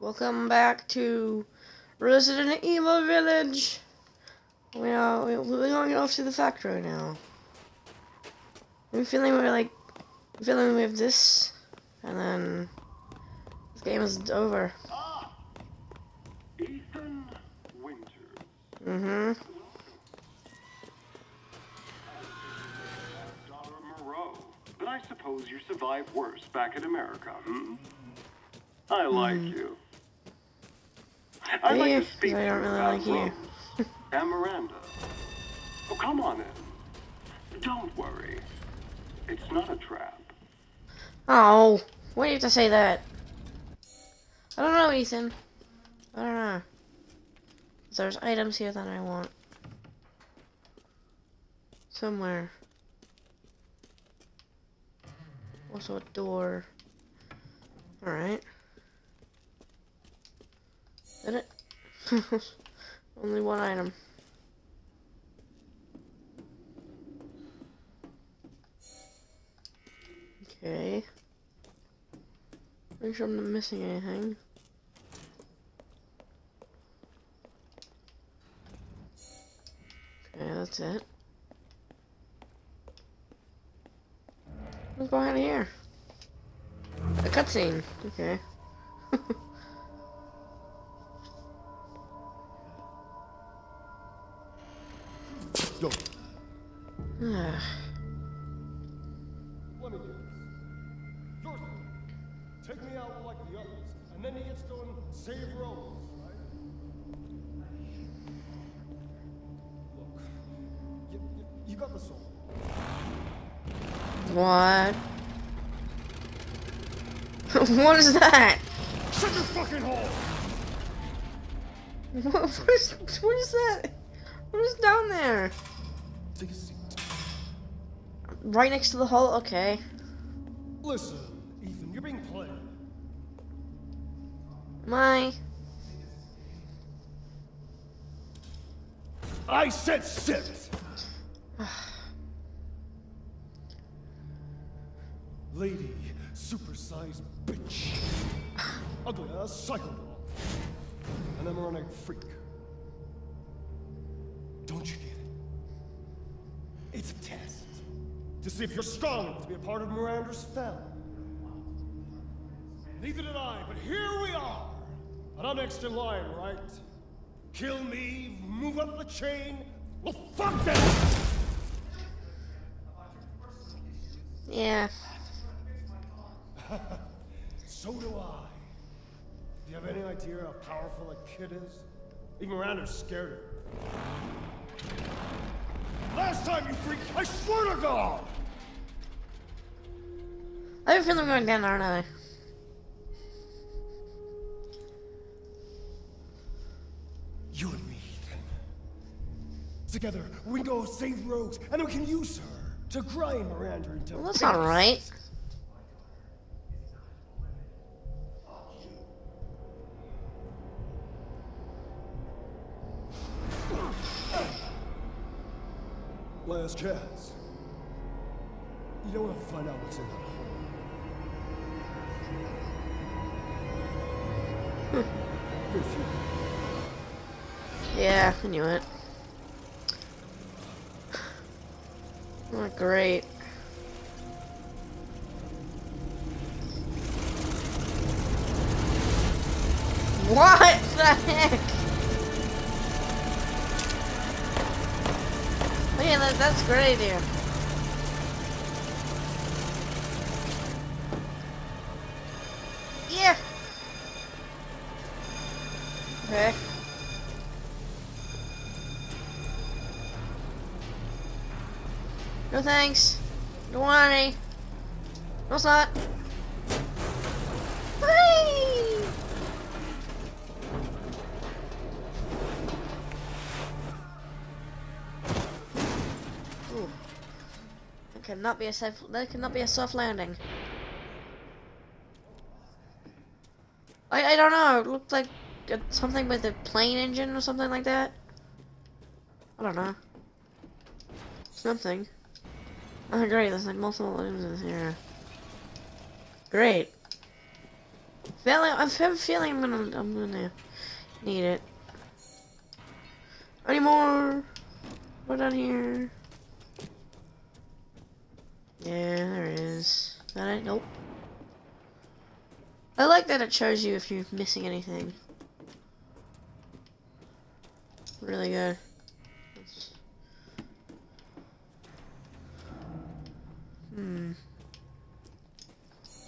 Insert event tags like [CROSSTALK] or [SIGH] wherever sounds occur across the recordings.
Welcome back to Resident Evil Village. We are we're going off to the factory now. I'm feeling we're like I'm feeling we have this, and then this game is over. Ah, Ethan Winters. Mhm. But I suppose you survived worse back in America, hmm? I like you. I'd like to speak I don't really like you. And Miranda. Oh, come on in. Don't worry. It's not a trap. Oh, why do you have to say that? I don't know, Ethan. I don't know. There's items here that I want. Somewhere. Also a door. Alright. Did it? [LAUGHS] Only one item. Okay. Make sure I'm not missing anything. Okay, that's it. What's behind here? A cutscene. Okay. [LAUGHS] Yo, Ah, let me get this. Dorothy, take me out like the others, and then he gets to save Rose, right? Look, you, you, you got the soul. what? [LAUGHS] what is that? Shut your fucking hole! What, [LAUGHS] what, is, what is that? What is down there? Take a seat. Right next to the hole? Okay. Listen, Ethan, you're being played. My. I said sit! [SIGHS] Lady, supersized bitch. [SIGHS] Ugly ass psycho doll. An emeronic freak. Don't you get it? It's a test. To see if you're strong enough to be a part of Miranda's family. Neither did I, but here we are. And I'm next in line, right? Kill me, move up the chain. Well, fuck that! Yeah. [LAUGHS] So do I. Do you have any idea how powerful that kid is? Even Miranda's scared of her. Last time you freak, I swear to God! I have a feeling I'm going down, aren't I? You and me, Ethan. Together, we go save Rose, and we can use her to grind Miranda into Well, that's not right. Chance. You don't want to find out what's in that hole. You [LAUGHS] Yeah, I knew it. Oh, great. Great idea. Yeah. Okay. No thanks. Don't want any. No, it's. Whee! Ooh. That cannot be a safe. That cannot be a soft landing. I I don't know. It looked like something with a plane engine or something like that. I don't know. Something. Oh great, there's like multiple in here. Great. Feeling, I have a feeling I'm gonna, I'm gonna need it. Any more? What down here? Yeah, there is. That it? Nope. I like that it shows you if you're missing anything. Really good. Hmm.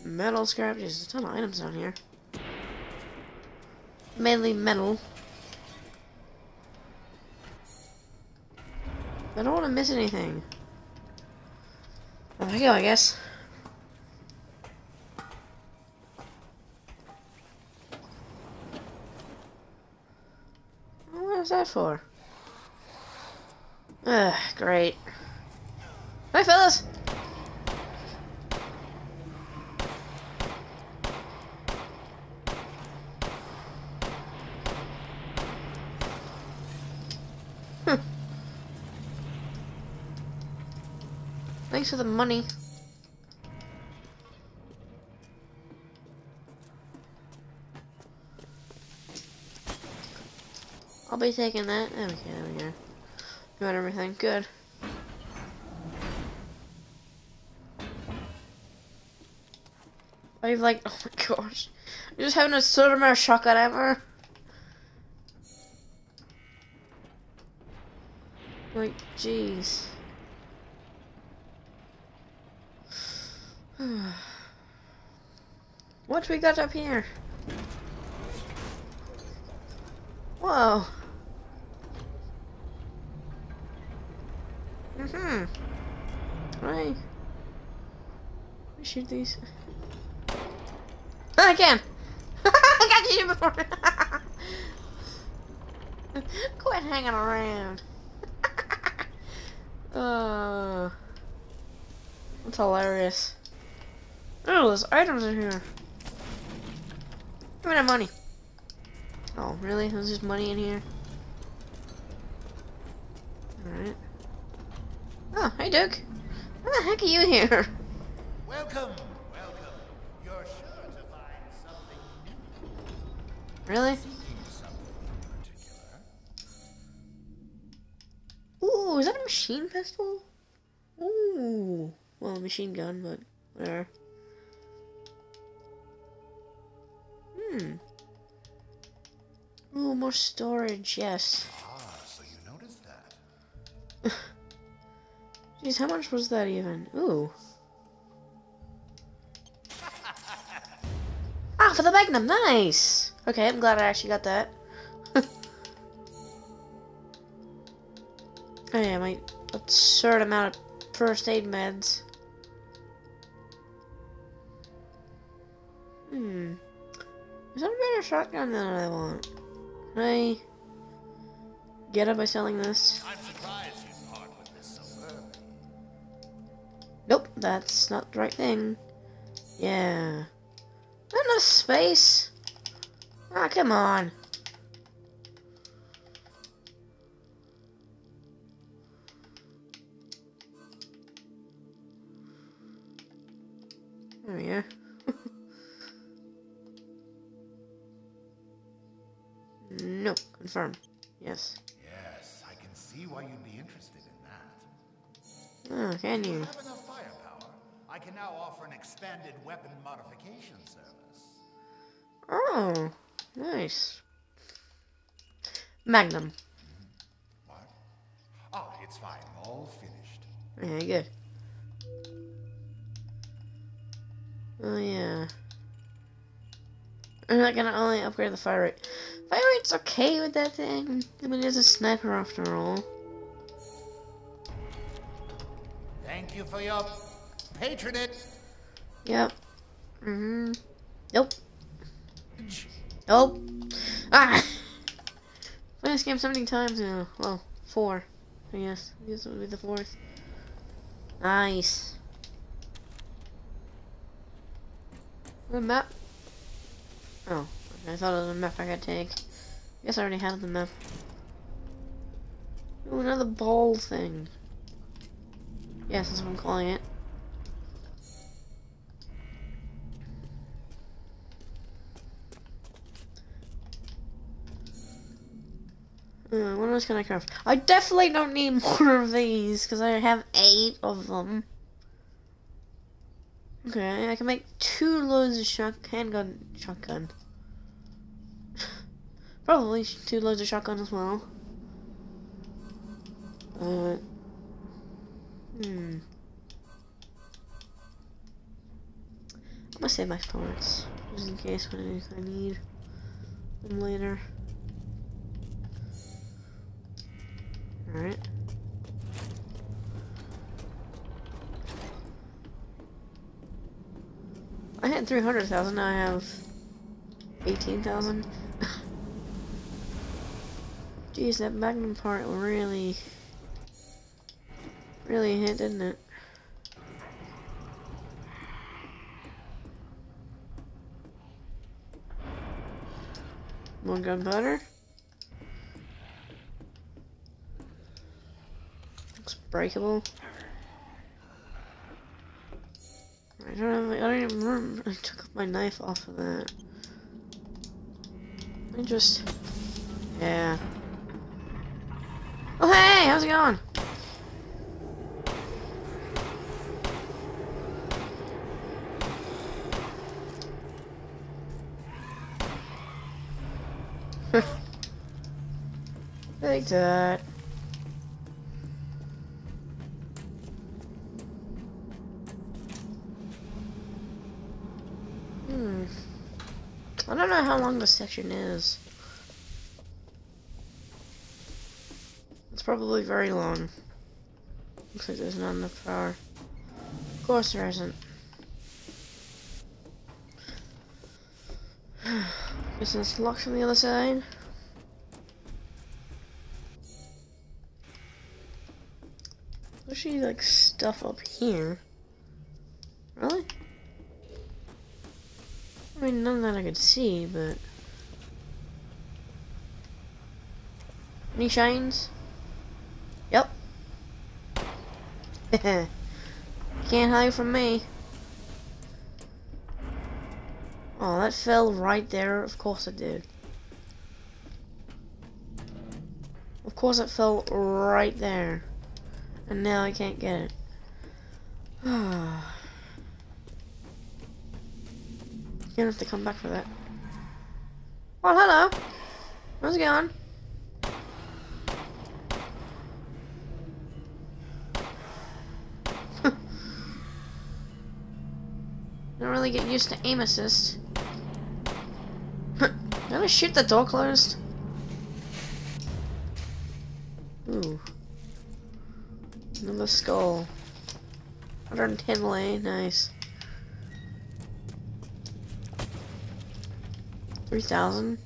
Metal scrap. There's a ton of items down here. Mainly metal. I don't want to miss anything. There we go, I guess. What is that for? Ugh, great. Hi, fellas! Thanks for the money. I'll be taking that. Okay, there we go. Got everything. Good. I've like, [LAUGHS] oh my gosh. You're just having a sort of shotgun ever. Like, jeez. [SIGHS] what we got up here? Whoa. Mm-hmm. Right. Shoot these. I can! [LAUGHS] I got you before! [LAUGHS] Quit hanging around. [LAUGHS] uh, that's hilarious. Oh, there's items in here. Give me that money. Oh, really? There's just money in here? Alright. Oh, hey, Duke. What the heck are you here? [LAUGHS] Welcome, welcome. You're sure to find something new. Really? Seeking something in particular. Ooh, is that a machine pistol? Ooh. Well, a machine gun, but whatever. Hmm. Ooh, more storage, yes. Ah, so you noticed that. [LAUGHS] Jeez, how much was that even? Ooh. [LAUGHS] ah, for the Magnum, nice! Okay, I'm glad I actually got that. [LAUGHS] oh yeah, my absurd amount of first aid meds. Hmm. Is that a better shotgun than I want? Can I get it by selling this? I'm surprised you part with this so early. Nope, that's not the right thing. Yeah. Not enough space. Ah, come on. No, confirm. Yes. Yes, I can see why you'd be interested in that. Oh, can you? Have enough firepower. I can now offer an expanded weapon modification service. Oh, nice. Magnum. What? Oh, it's fine. All finished. Yeah, good. Oh yeah. I'm not gonna only upgrade the fire rate. Fire rate's okay with that thing. I mean, it's a sniper after all. Thank you for your patronage. Yep. Mm-hmm. Nope. Nope. Ah! Played this game so many times now. Well, four. I guess. I guess it would be the fourth. Nice. The map. Oh, I thought it was a map I could take. I guess I already have the map. Ooh, another ball thing. Yes, that's what I'm calling it. Uh, what else can I craft? I definitely don't need [LAUGHS] more of these, because I have eight of them. Okay, I can make two loads of shotgun, handgun, shotgun. Probably two loads of shotgun as well. Uh, hmm. I'm gonna save my parts just in case when I need them later. Alright. I had 300,000, now I have 18,000. Jeez, that magnum part really, really hit, didn't it? More gunpowder. Looks breakable. I don't have, I don't even remember. I took my knife off of that. I just, yeah. Oh hey, how's it going? [LAUGHS] Take that. Hmm. I don't know how long this section is. It's probably very long. Looks like there's not enough power. Of course there isn't. [SIGHS] Guess it's locked on the other side. There's actually like stuff up here. Really? I mean, none that I could see, but... Any shines? Yep. [LAUGHS] Can't hide from me. Oh, that fell right there. Of course it did. Of course it fell right there. And now I can't get it. [SIGHS] Gonna have to come back for that. Oh, hello. How's it going? Really get used to aim assist. [LAUGHS] Did I shoot the door closed? Ooh. Another skull. 110 lei, nice. 3,000.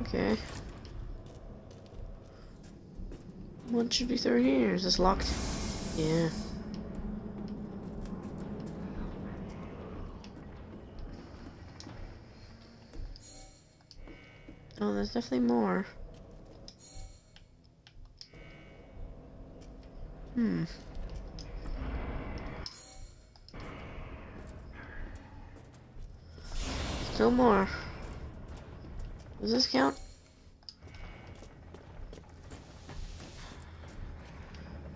Okay. What should be through here? Is this locked? Yeah. There's definitely more. Hmm. Still more. Does this count?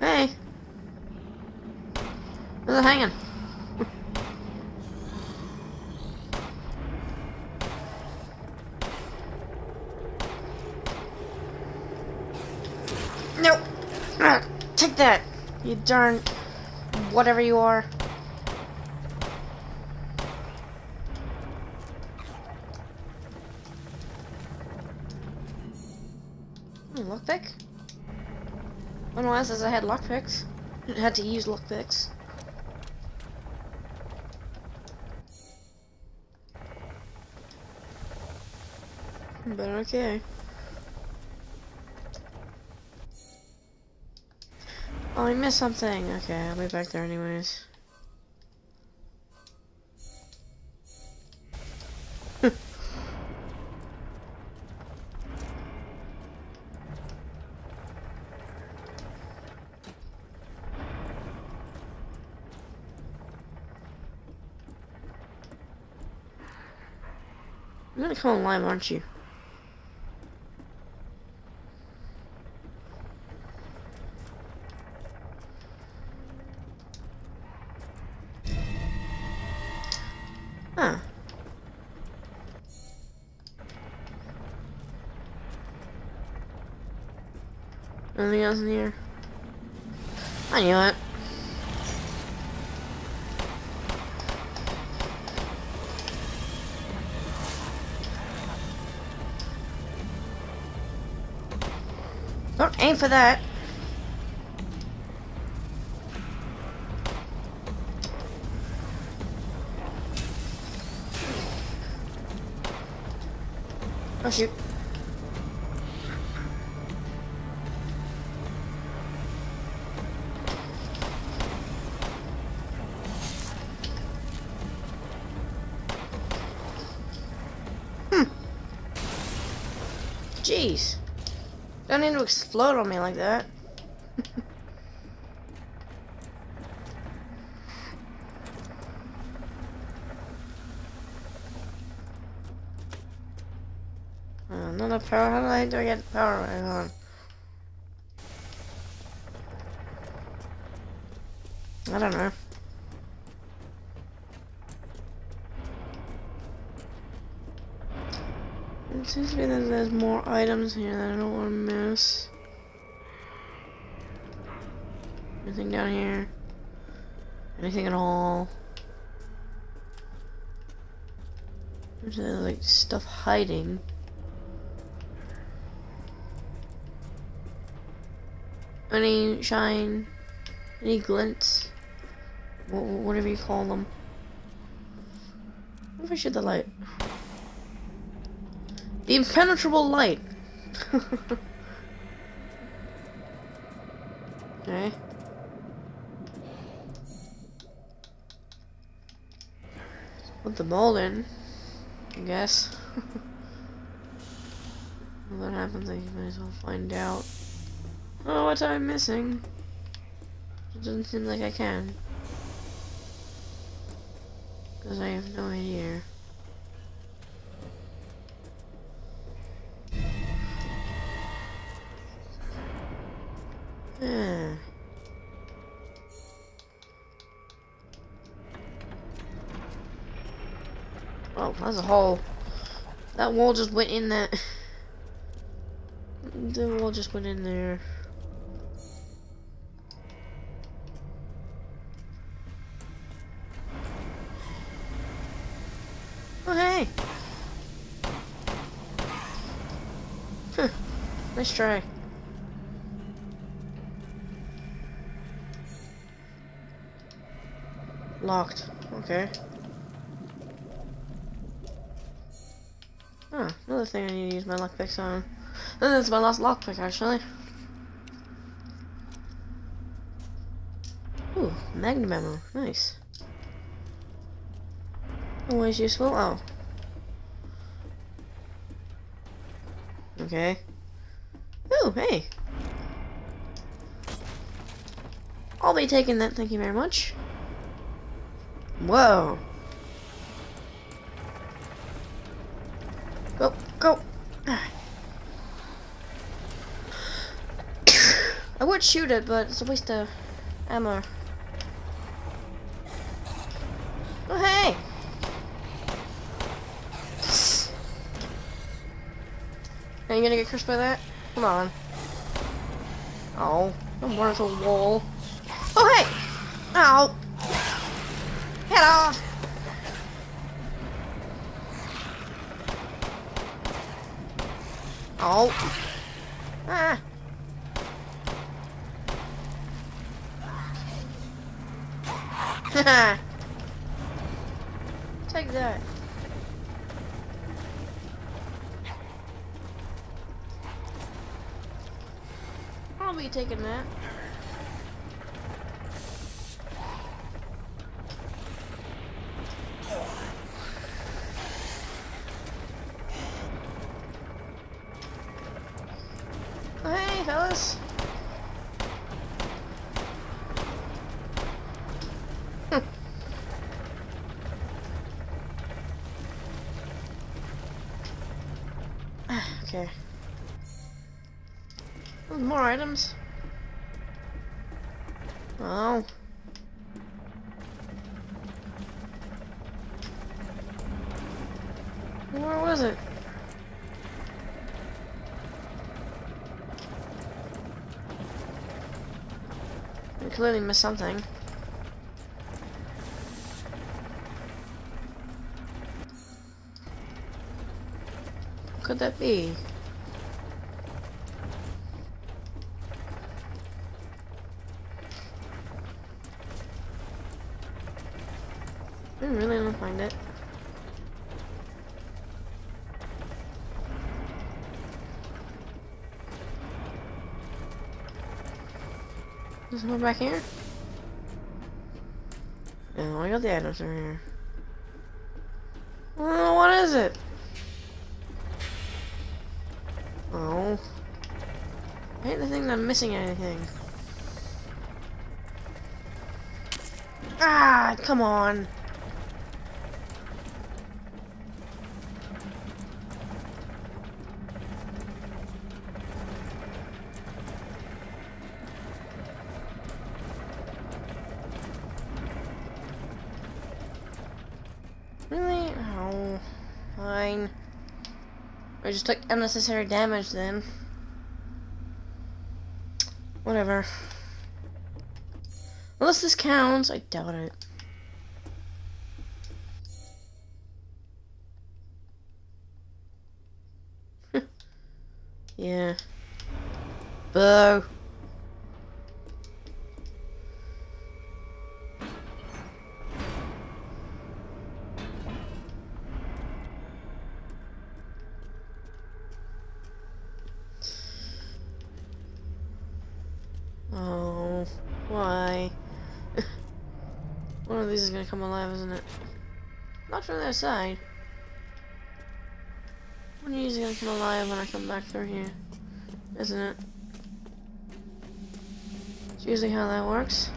Hey! Where's it hanging? nope! Ah, take that! You darn... whatever you are. Hmm, lockpick? No, it says I had lockpicks. [LAUGHS] Had to use lockpicks. But okay. I missed something. Okay, I'll be back there anyways. [LAUGHS] You're gonna come alive, aren't you? Else in here? I knew it. Don't aim for that. Oh shoot. Don't to explode on me like that. [LAUGHS] Uh, Another power. How do I do I get power right on? I don't know. It seems to be that there's more items here that I don't want to miss. Anything down here? Anything at all? There's uh, like stuff hiding. Any shine? Any glints? Wh- wh- Whatever you call them. What if I shoot the light? The impenetrable light. [LAUGHS] okay. Put the mold in, I guess. [LAUGHS] what happens, I might as well find out. Oh, what am I missing? It doesn't seem like I can. Because I have no idea. Hmm. Oh, that's a hole. That wall just went in that. The wall just went in there. Oh, hey! Huh. Nice try. Locked. Okay. Oh, another thing I need to use my lockpicks on. And that's my last lockpick, actually. Ooh, magnum ammo. Nice. Always useful. Oh. Okay. Ooh, hey. I'll be taking that, thank you very much. Whoa. Shoot it, but it's a waste of ammo. Oh, hey! Are you gonna get crushed by that? Come on. Oh, I'm running a wall. Oh, hey! Ow! Get off! Oh. Ah. [LAUGHS] Take that. I'll be taking that. Oh, hey, fellas. okay. There's more items. Oh. was it? I clearly missed something. could that be? I really don't find it. There's one back here? No, I got the items over here. Oh, what is it? Oh. I hate the thing that I'm missing anything. Ah, come on. Really? Oh, fine. I just took unnecessary damage then. Whatever. Unless this counts, I doubt it. [LAUGHS] yeah. Boo. Oh, why? One of these is gonna come alive, isn't it? Not from the other side. Of these is gonna come alive when I come back through here, isn't it? It's usually how that works.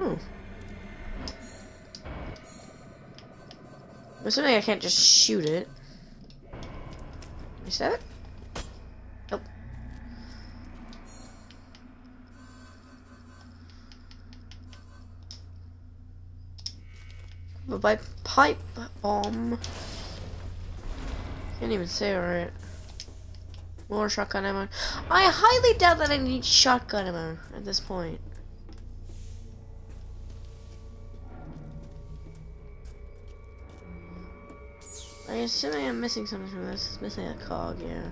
Oh. I'm assuming I can't just shoot it. Is that it? Nope. But by pipe bomb. Can't even say it right. More shotgun ammo. I highly doubt that I need shotgun ammo at this point. I assume I'm missing something from this. It's missing a cog, yeah.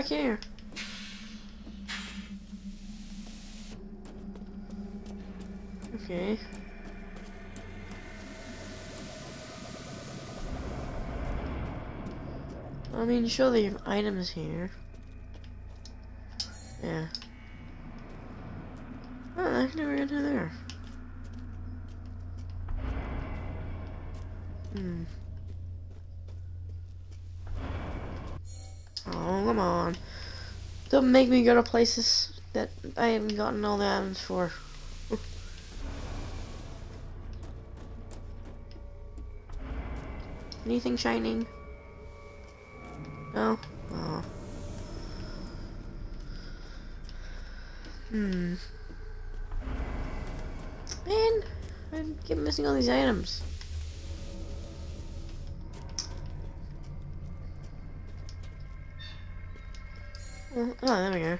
Back here. Okay. I mean, surely you have items here. Yeah. Oh, I can never get to there. Hmm. Don't make me go to places that I haven't gotten all the items for. [LAUGHS] Anything shining? No? Oh. Hmm. Man, I keep missing all these items. Oh, there we go.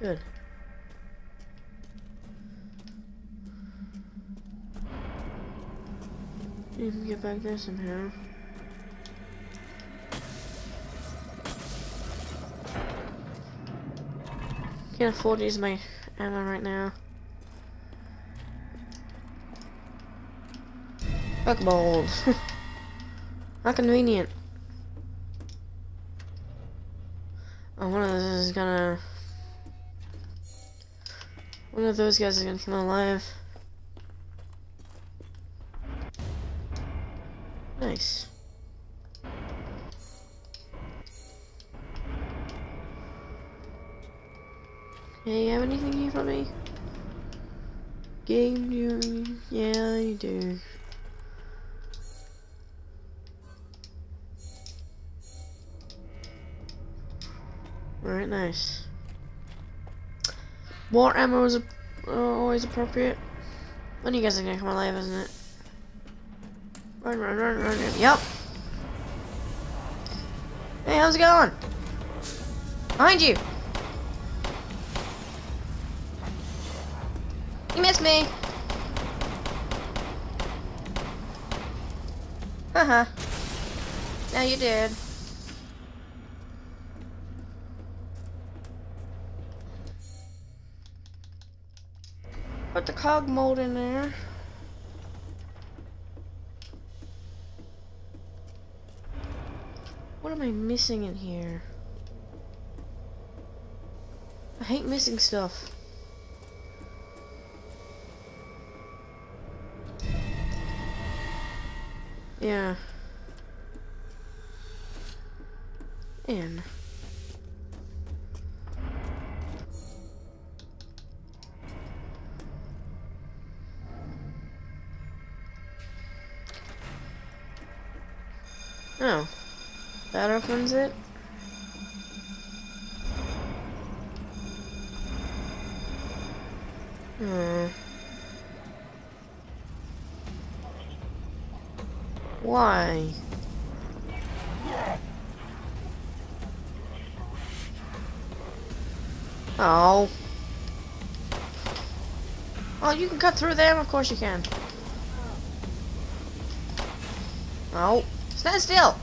Good. You can get back there somehow. Can't afford to use my ammo right now. Pokeballs. [LAUGHS] How convenient. of those guys is gonna come alive. Nice. Hey, you have anything here for me? Game you yeah you do. Alright, nice. More ammo is a always appropriate. When you guys are gonna come alive, isn't it? Run, run, run, run, run. Yep. Hey, how's it going? Behind you! You missed me! Uh -huh. Now you did. Put the cog mold in there. What am I missing in here? I hate missing stuff. Yeah. Oh. That opens it? Hmm. Why? Oh. Oh, you can cut through them? Of course you can. Oh. Stand still!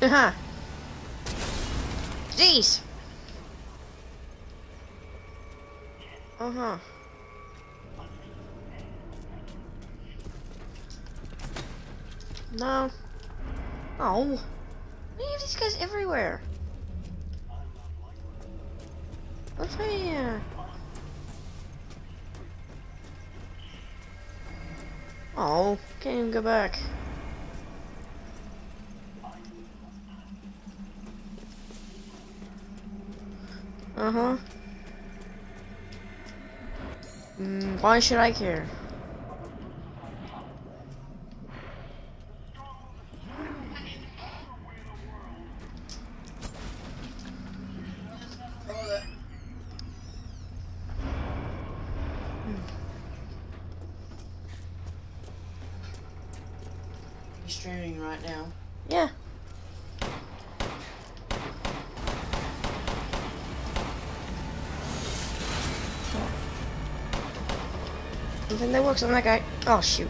Haha. Jeez! Uh-huh. No. Oh. Why have these guys everywhere? What's here? Go back. Uh-huh. Mm, why should I care? You're streaming right now. Yeah. That on that guy. Oh shoot.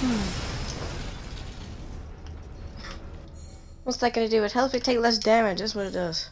Do? What's that gonna do? It helps me take less damage, that's what it does.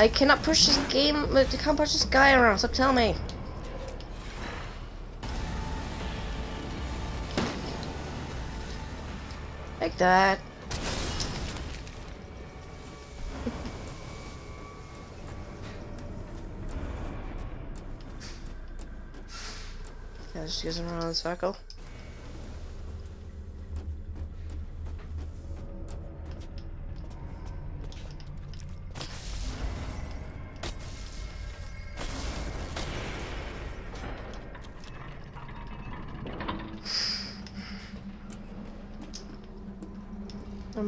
I cannot push this game, I can't push this guy around, stop telling me. Like that. Yeah, just goes around in a circle.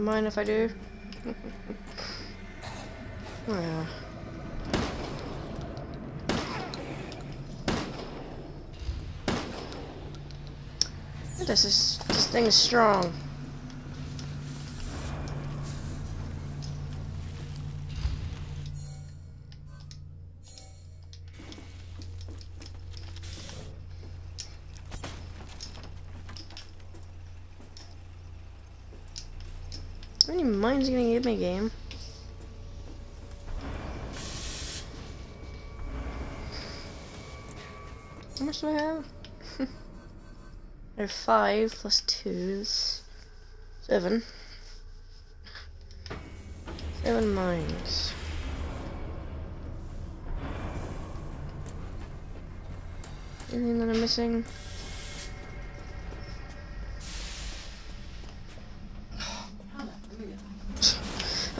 Mind if I do. yeah. This is this thing is strong. Game? How much do I have? [LAUGHS] I have five plus two is seven. Seven mines. Anything that I'm missing?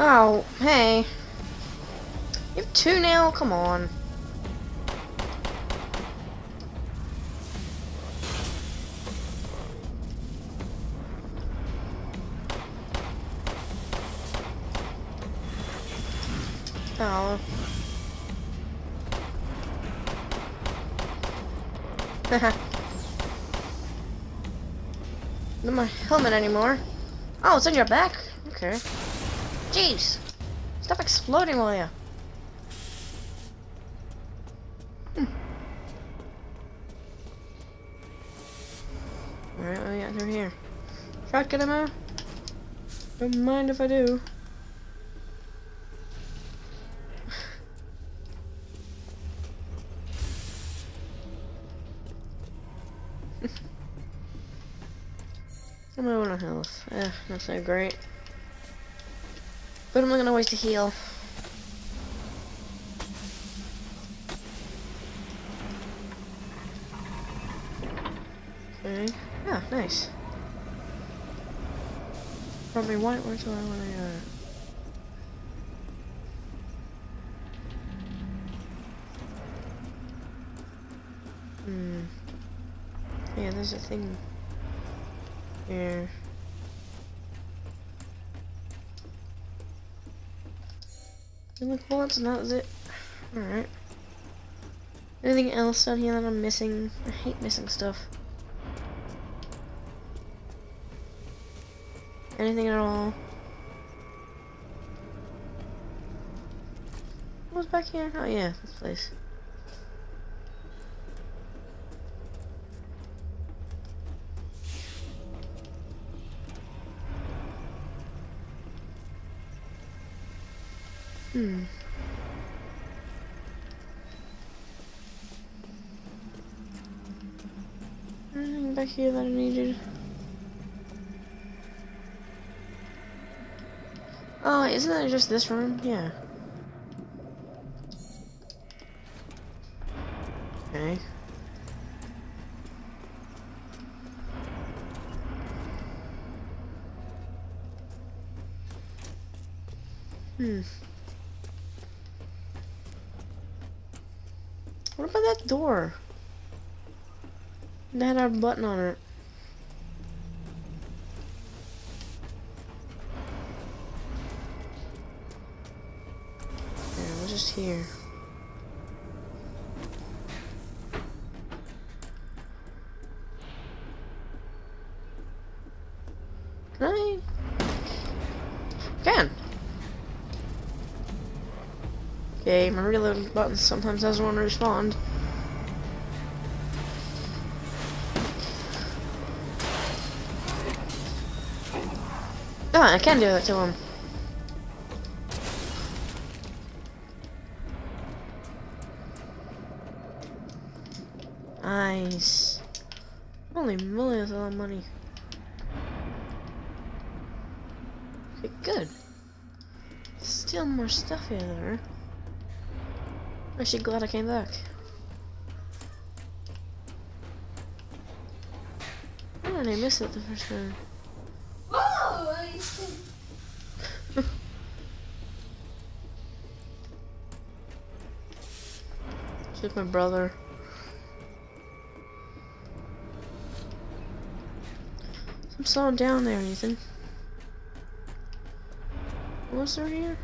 Oh, hey. You have two now? Come on. Oh. [LAUGHS] Not my helmet anymore. Oh, it's on your back? Okay. Jeez. Stop exploding, will ya? Hmm. Alright, what do we got through here? Shotgun ammo? Don't mind if I do. [LAUGHS] I'm low on health. Eh, not so great. But I'm not gonna waste a heal. Okay. Ah, nice. Probably white. Where I want to go? Hmm. Yeah, there's a thing here. Look, well, that's not it. Alright. Anything else down here that I'm missing? I hate missing stuff. Anything at all? What's back here? Oh yeah, this place. Hmm. Anything back here that I needed? Oh, isn't that just this room? Yeah. Okay. Hmm. What about that door? That had a button on it. Yeah, we're just here. Can. Okay, my reload button sometimes doesn't want to respond. I can do that to him. Nice. Holy moly, that's a lot of money. Okay, good. Still more stuff here, there. Actually, glad I came back. I miss it the first time? My brother. I'm slowing down there, Ethan. What's there here?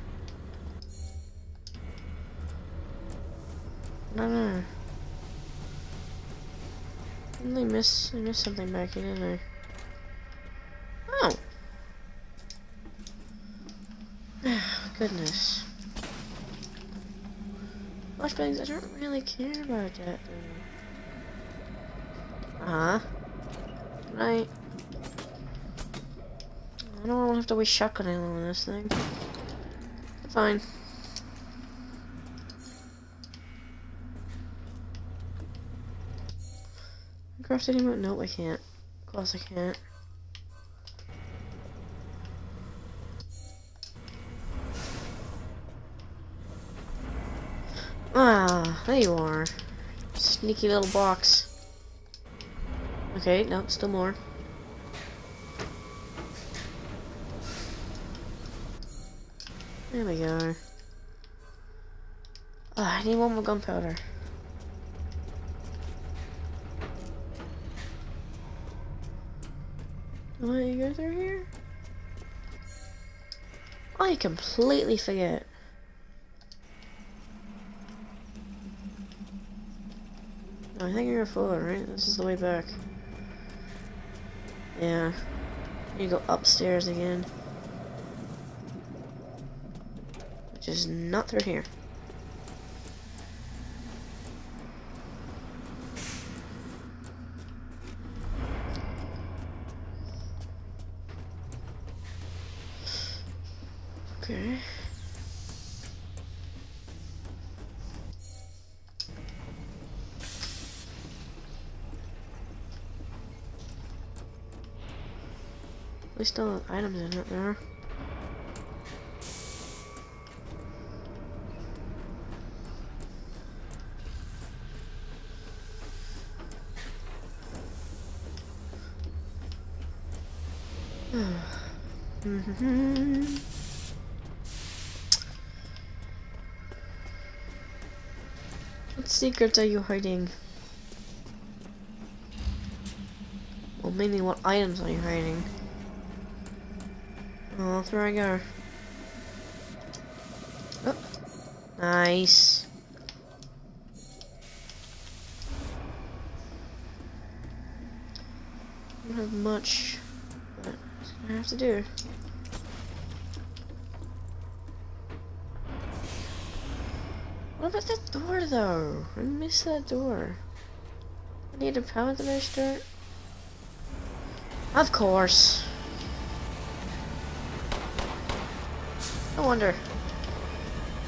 Don't know. I really miss I missed something back here, didn't? Oh. Goodness. Flashbangs, I don't really care about that. Uh huh. Right. I don't want to have to waste shotgun ammo on this thing. Fine. Craft any more? Nope, I can't. Of course I can't. There you are. Sneaky little box. Okay, no, still more. There we go. Ah, I need one more gunpowder. Let you guys are here? I completely forget. I think you're full, right? This is the way back. Yeah. You go upstairs again. Which is not through here. Still items in it there. [SIGHS] what secrets are you hiding? Well, mainly what items are you hiding? That's where I go. Oh, nice. Don't have much, but it's have to do. What about that door, though? I missed that door. I need a power the I start. Of course. Wonder.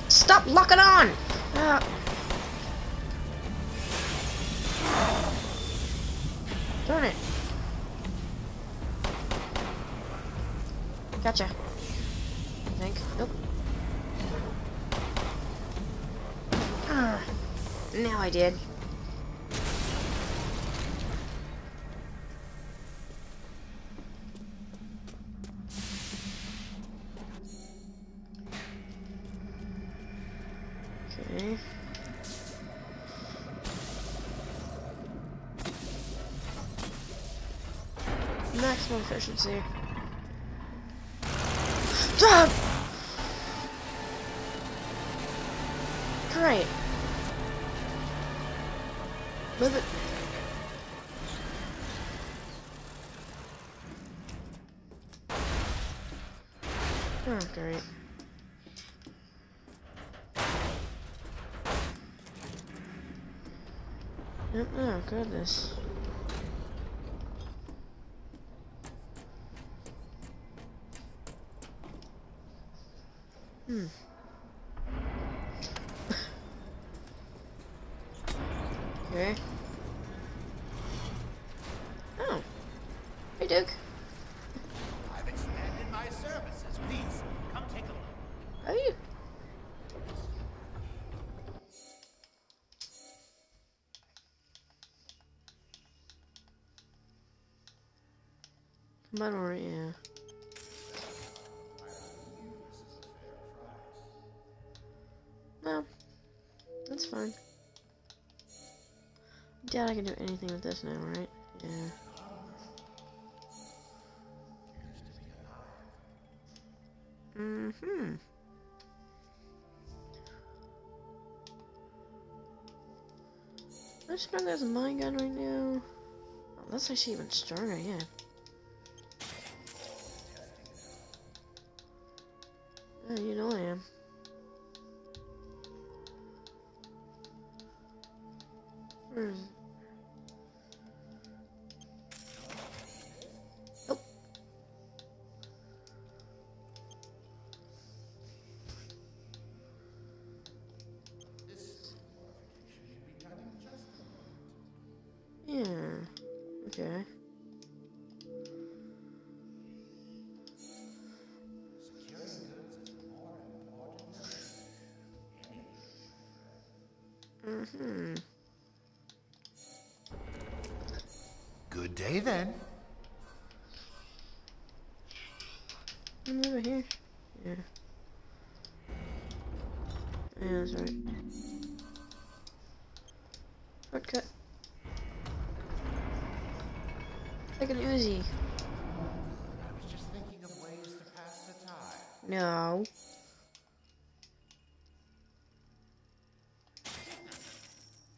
Stop locking on! Ah. Darn it. Gotcha. I think. Nope. Ah. Now I did. Maximum efficiency. Ah! [SIGHS] Great. Move it. Oh, great. Oh goodness. Or yeah. No, that's fine. Doubt I can do anything with this now, right? Yeah. Mm-hmm. Let's grab this mine gun right now. Oh, that's actually even stronger. Yeah,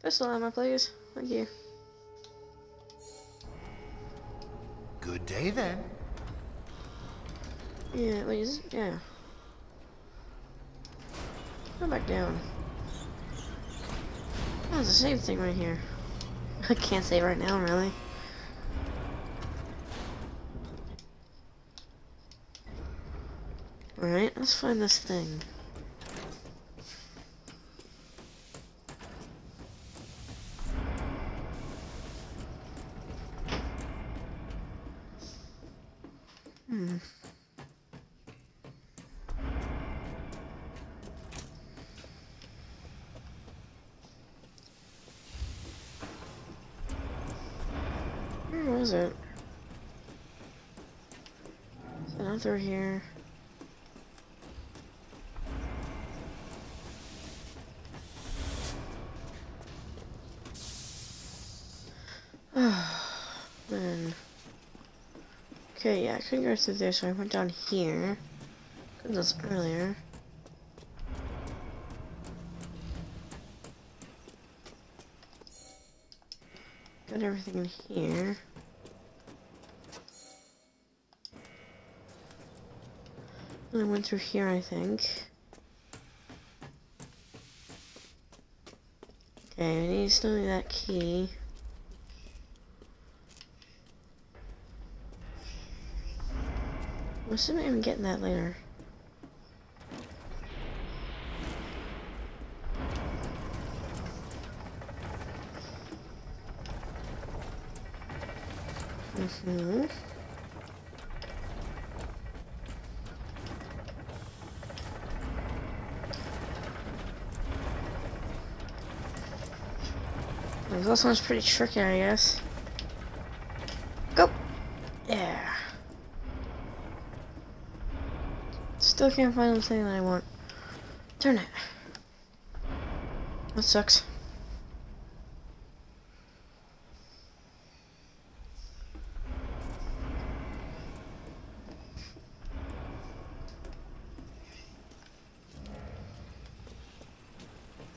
Pistol ammo, please. Thank you. Good day then. Yeah, wait, is? Yeah. Go back down. Oh, it's the same thing right here. [LAUGHS] I can't say right now, really. Alright, let's find this thing. Hmm. Where was it? Is it not through here? [SIGHS] Man. Okay, yeah, I couldn't go through there, so I went down here. Did this earlier. Got everything in here. I went through here, I think. Okay, I need to still need that key. I'm assuming I'm getting that later. Mm-hmm. This one's pretty tricky, I guess. Go! Yeah. Still can't find the thing that I want. Turn it. That sucks.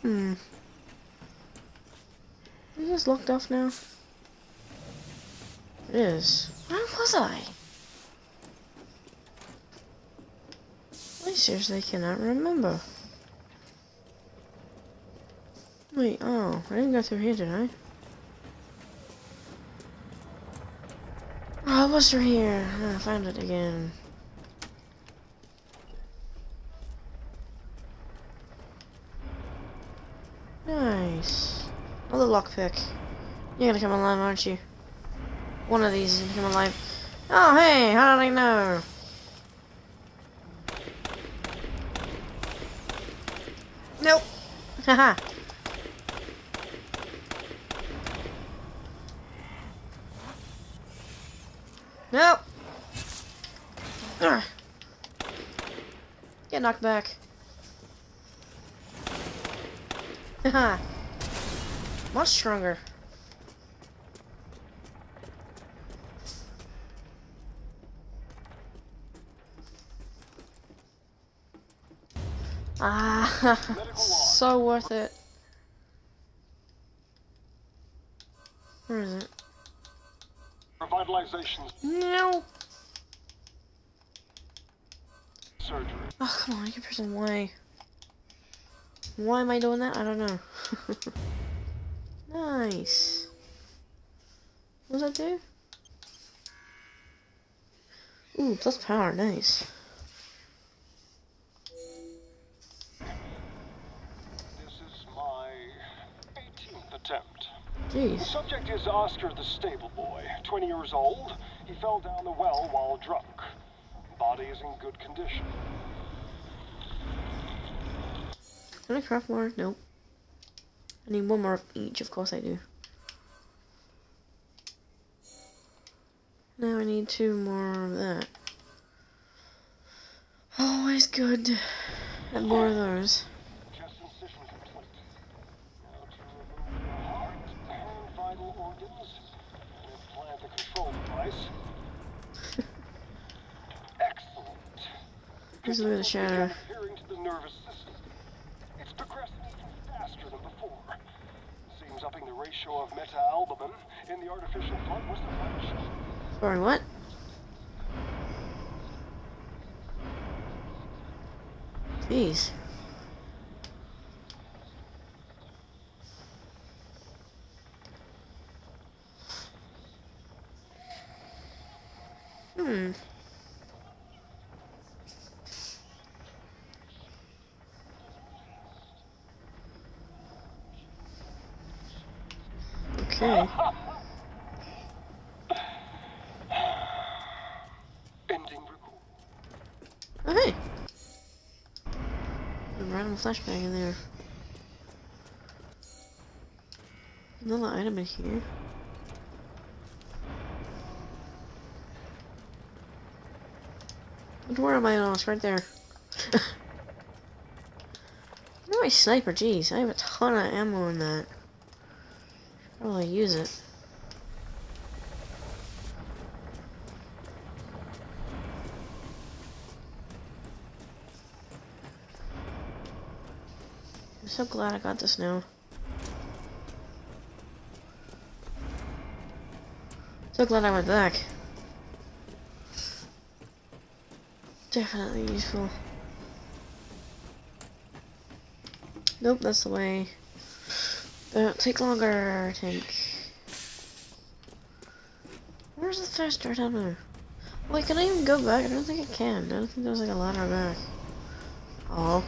Hmm. Locked off now? It is. Where was I? I seriously cannot remember. Wait, oh, I didn't go through here, did I? Oh, I was through here. Oh, I found it again. Nice. Lockpick. You're gonna come alive, aren't you? One of these is gonna come alive. Oh, hey, how did I know? Nope. [LAUGHS] Haha. nope. Get knocked back. [LAUGHS] Haha. Much stronger. Ah, [LAUGHS] so worth it. Where is it? Revitalization No. surgery. Oh, come on, I keep pressing Y. Why am I doing that? I don't know. [LAUGHS] nice. What does that do? Ooh, plus power, nice. This is my 18th attempt. The subject is Oscar the stable boy, 20 years old. He fell down the well while drunk. Body is in good condition. Can I craft more? Nope. I need one more of each, of course I do. Now I need two more of that. Always good And more of those. Chest incision complete. Now to remove the heart and vital organs and implant a control device. Excellent. This is where the shadow. Adhering to the nervous system. It's progressing even faster than before. Seems upping the ratio of meta-albumin in the artificial blood was the choice. Sorry, what? Jeez. Hmm. Okay. Ending record. Oh, hey. A random flashbang in there. Another item in here. Don't worry about it, all, it's right there. [LAUGHS] Where's my sniper? Jeez, I have a ton of ammo in that. Probably use it. So glad I got this now. So glad I went back. Definitely useful. Nope, that's the way. That'll take longer, I think. Where's the faster down there? Wait, can I even go back? I don't think I can. I don't think there's like a ladder back. Oh.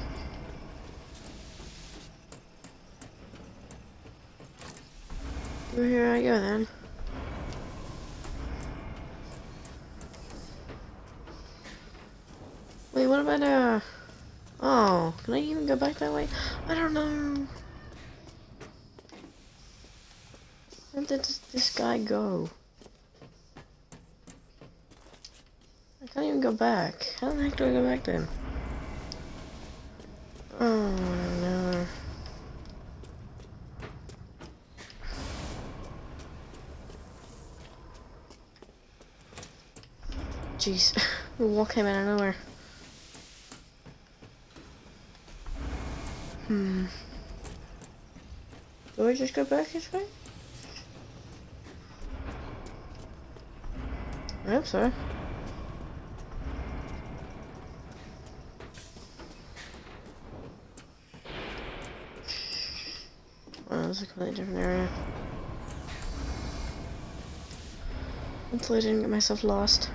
Here I go then. Wait, what about uh? Oh, can I even go back that way? I don't know. Where did this, this guy go? I can't even go back. How the heck do I go back then? Oh no. Jeez, the wall came out of nowhere. Hmm. Do I just go back this way? I hope so. Wow, this is a completely different area. Hopefully I didn't get myself lost.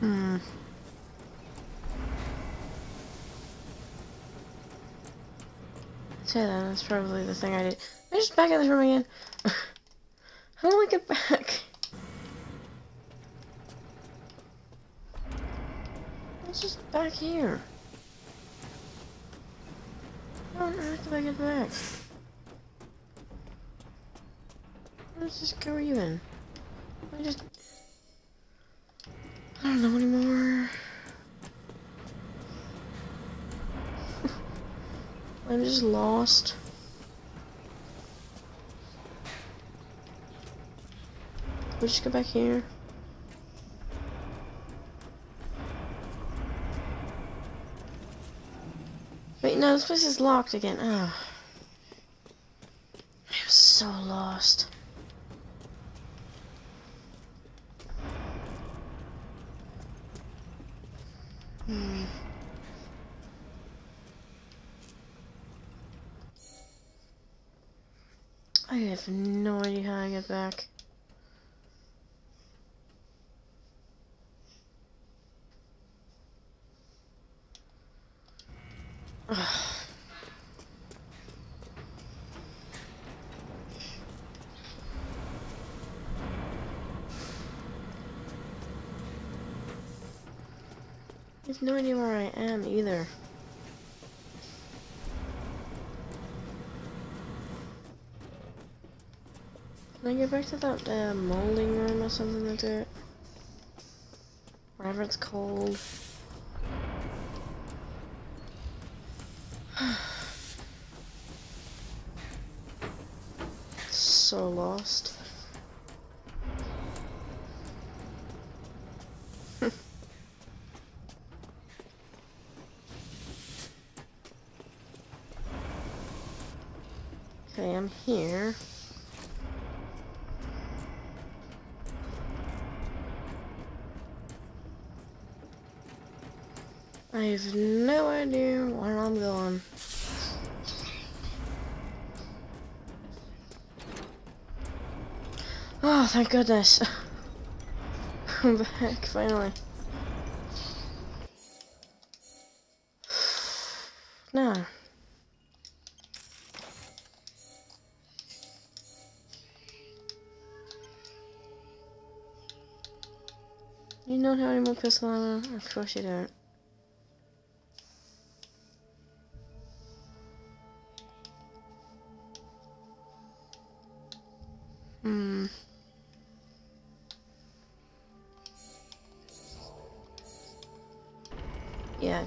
Hmm. Say that, that's probably the thing I did. I just back in this room again. [LAUGHS] How do I get back? It's just back here. How on earth do I get back? Where's this go even? I just... I don't know anymore. [LAUGHS] I'm just lost. We'll just go back here. Wait, no, this place is locked again. Ah. I'm so lost. Hmm. I have no idea how I get back. I have no idea where I am either. Can I get back to that uh, molding room or something like that? Whatever it's called. [SIGHS] so lost. okay, I'm here. I have no idea where I'm going. Oh, thank goodness. I'm back, finally. Nah. You don't have any more pistol ammo? Of course you don't.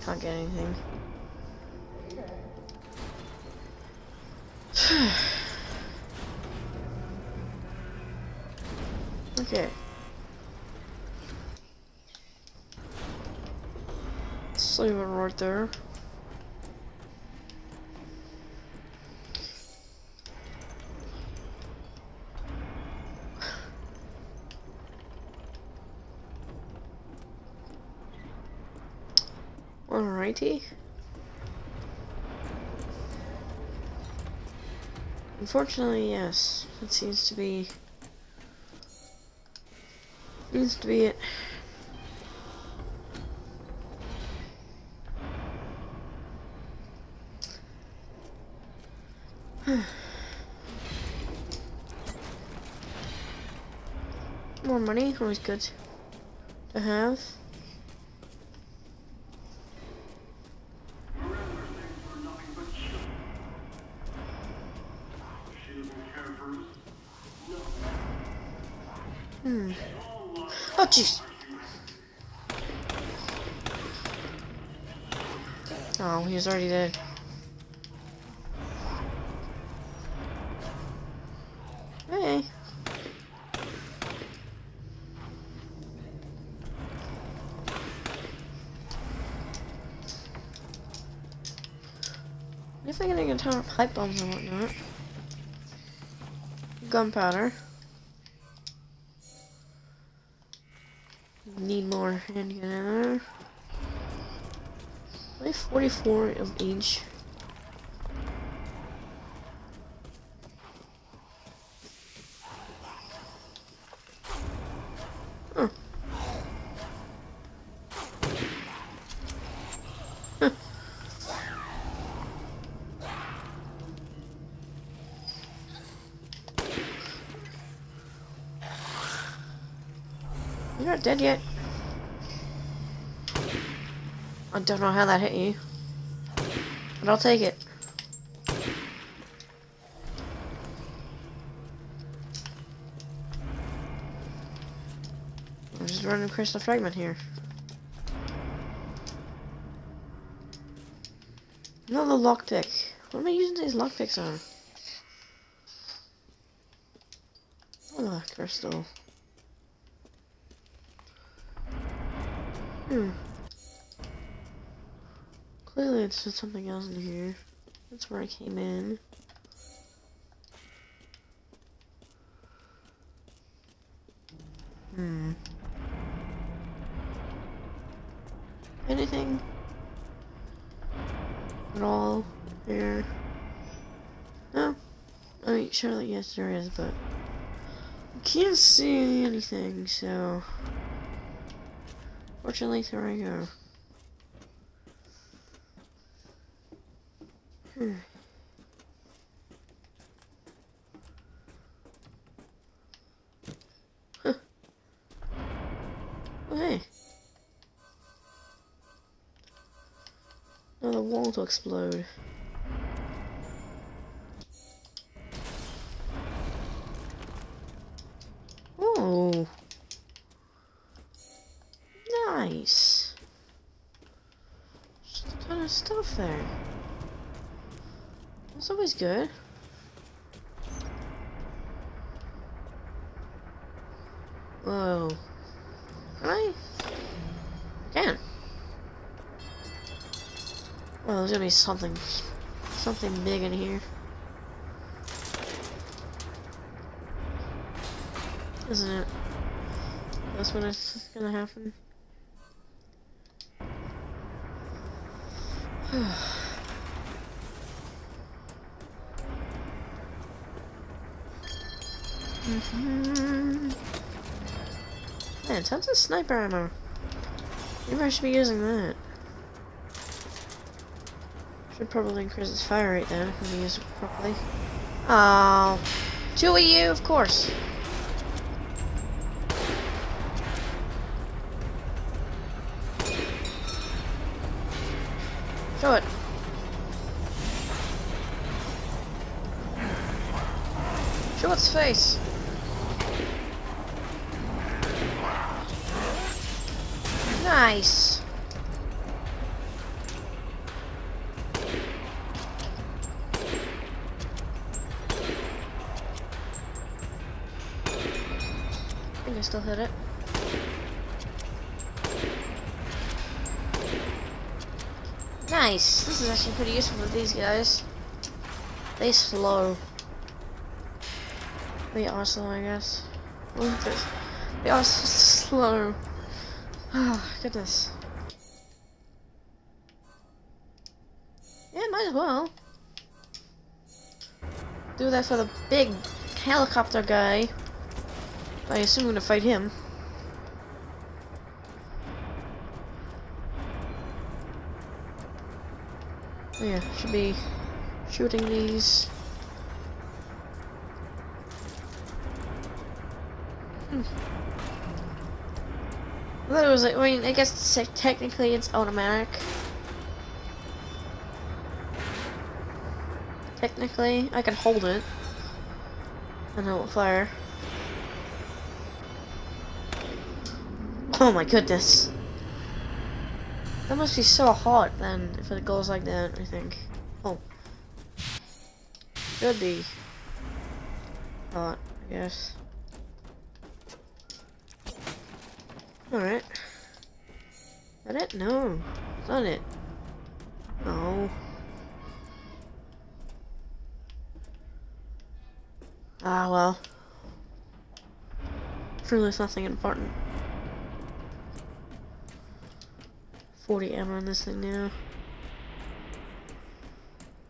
Can't get anything. [SIGHS] okay. Save it right there. Alrighty. Unfortunately, yes. That seems to be... Seems to be it. [SIGHS] More money, always good to have. He's already dead. Hey. If I get a of pipe bombs and whatnot. Gunpowder. 44 of. Huh. You're not dead yet. I don't know how that hit you. But I'll take it. I'm just running crystal fragment here. Another lockpick. What am I using these lockpicks on? Oh, crystal. Hmm. It's just something else in here. That's where I came in. Hmm. Anything? At all here? No? I mean, surely yes there is, but I can't see anything, so fortunately there I go. To explode. Oh. Nice. Just a ton of stuff there. That's always good. Whoa. Can I? Can. Well, there's gonna be something, something big in here. Isn't it? That's what it's gonna happen. [SIGHS] Man, tons of sniper ammo. Maybe I should be using that. Should probably increase his fire rate then if we use it properly. Oh, two of you, of course. Show it. Show its face. Nice. I think I still hit it. Nice. This is actually pretty useful with these guys. They slow. They are slow, I guess. They are so slow. Oh, goodness. Yeah, might as well. Do that for the big helicopter guy. I assume I'm gonna fight him. Yeah, should be shooting these. Hmm. It was like, I mean, I guess te- technically it's automatic. Technically, I can hold it. And it will fire. Oh my goodness. That must be so hot then, if it goes like that, I think. Oh. Should be. Hot, I guess. Alright. Is that it? No. It's not it. No. Ah, well. It's nothing important. 40 ammo on this thing now.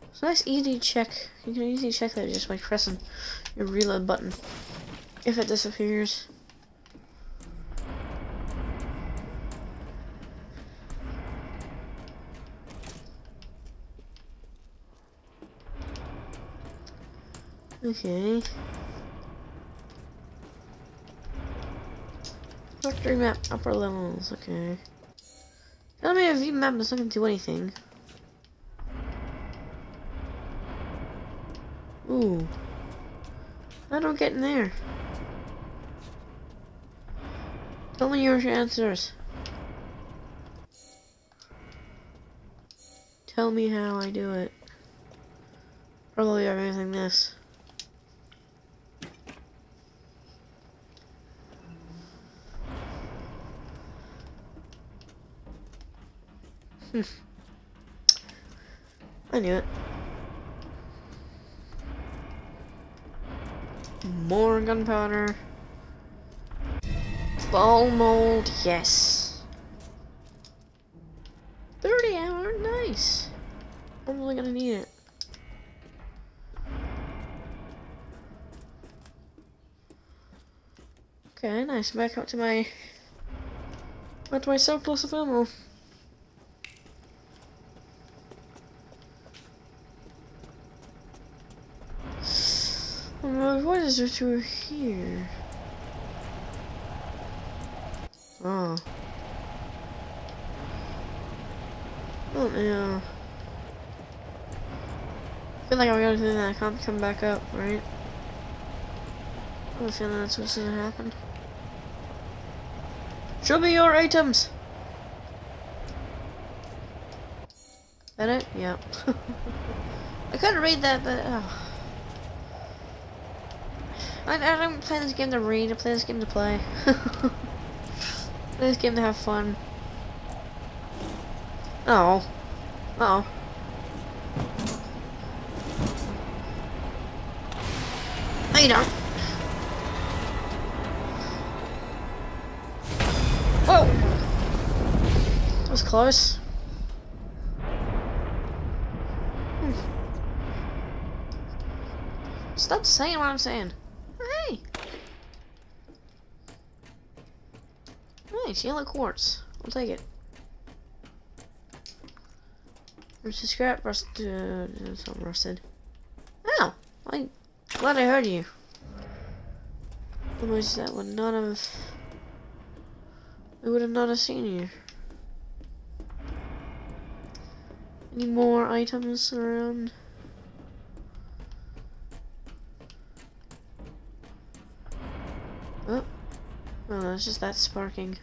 It's a nice easy check. You can easily check that just by pressing your reload button. If it disappears. Okay. Factory map, upper levels, okay. If you map is not gonna do anything. Ooh. How do I get in there? Tell me your answers. Tell me how I do it. Probably everything this. Hmm. I knew it. More gunpowder. Ball mold, yes. 30 hour, nice. I'm really gonna need it. Okay, nice. Back up to my back to my surplus of ammo. Uh, what is there through here? Oh. Oh yeah. I feel like I'm gonna do that. I can't come back up, right? I have a feeling that's what's gonna happen. Show me your items! That it? Yep. [LAUGHS] I couldn't read that, but oh. I, I don't play this game to read, I play this game to play. [LAUGHS] play this game to have fun. Oh. Oh. No, you don't. Whoa! That was close. Hmm. Stop saying what I'm saying. Hey! Nice, yellow quartz. I'll take it. There's a scrap rust. Uh, it's not rusted. Oh! I'm glad I heard you. Otherwise, that would not have. I would have not have seen you. Any more items around? Oh. Oh, that's just that sparking.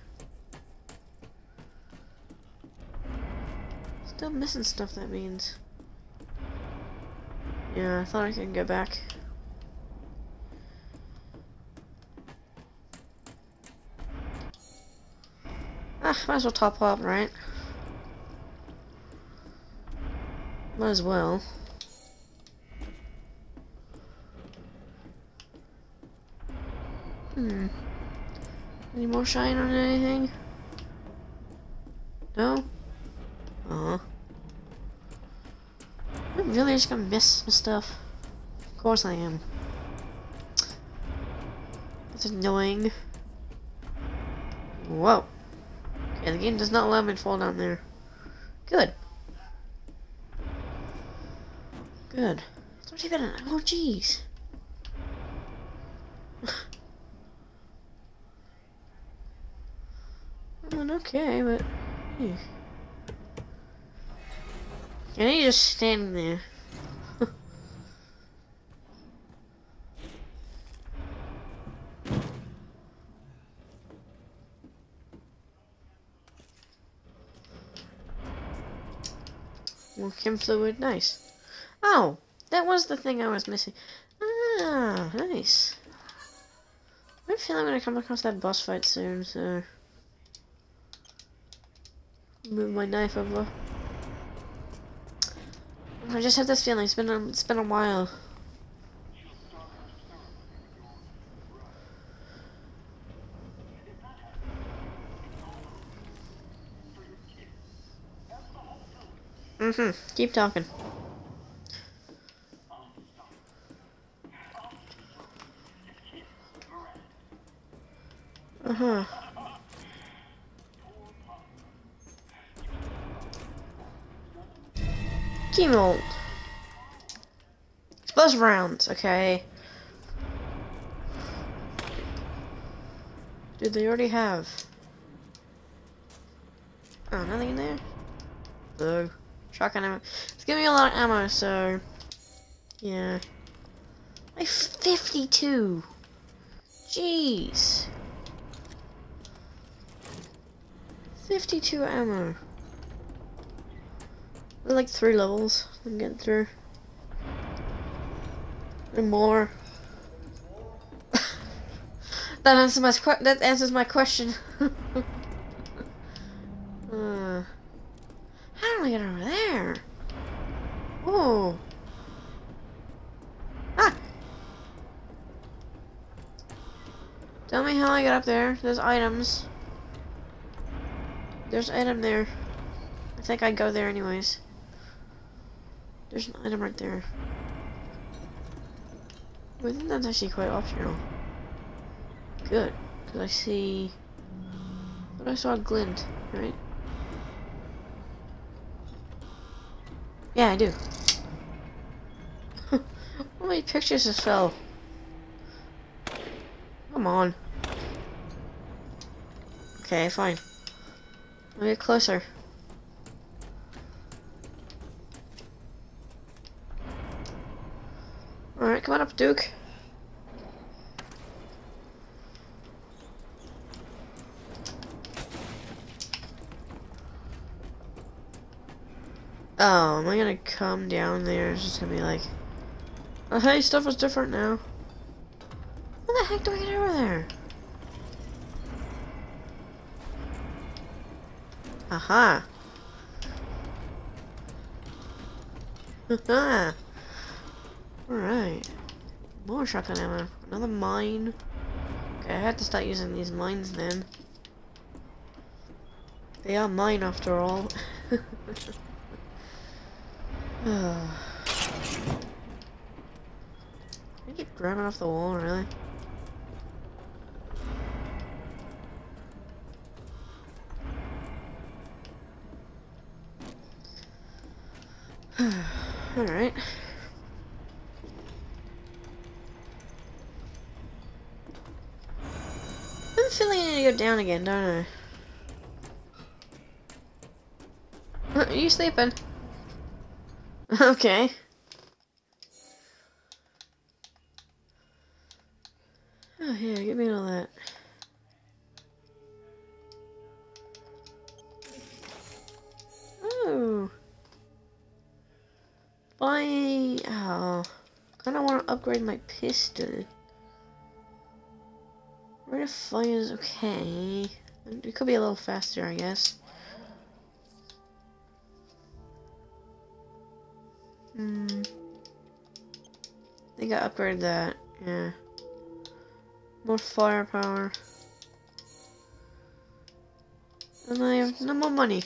Still missing stuff, that means. Yeah, I thought I could go back. Ah, might as well top up, right? Might as well. Hmm. Any more shine on anything? No? Uh huh. I'm really just gonna miss some stuff. Of course I am. It's annoying. Whoa. Okay, the game does not allow me to fall down there. Good. Good. It's not even an oh jeez. [LAUGHS] Okay, but hmm. And he just standing there. [LAUGHS] More chem fluid, nice. Oh, that was the thing I was missing. Ah, nice. I feel I'm gonna come across that boss fight soon, so move my knife over. I just have this feeling. It's been a, it's been a while. Mm-hmm. Keep talking. Rounds, okay. Dude, they already have. Oh, nothing in there? No. Shotgun ammo. It's giving me a lot of ammo, so... Yeah. I 52! Jeez! 52 ammo. Like three levels I'm getting through. More. that answers my that answers my question. [LAUGHS] uh, how do I get over there? Oh. Ah. Tell me how I get up there. There's items. There's item there. I think I'd go there anyways. There's an item right there. I think that's actually quite optional. Good, because I see... But I saw a glint, right? Yeah, I do. [LAUGHS] How many pictures just fell? Come on. Okay, fine. Let me get closer. Come on up, Duke. Um, oh, am I gonna come down there? It's just gonna be like, oh, hey, stuff is different now. How the heck do I get over there? Aha. [LAUGHS] Haha. Alright. More shotgun ammo. Another mine. Okay, I have to start using these mines then. They are mine after all. [LAUGHS] [SIGHS] I just grab it off the wall, really? Alright. I'm feeling I need to go down again, don't I? Are you sleeping? [LAUGHS] Okay. Oh yeah, give me all that. Oh. Buy. Oh. I kind of want to upgrade my pistol. Of is okay. It could be a little faster, I guess. Hmm. I think I upgraded that. Yeah. More firepower. And I have no more money.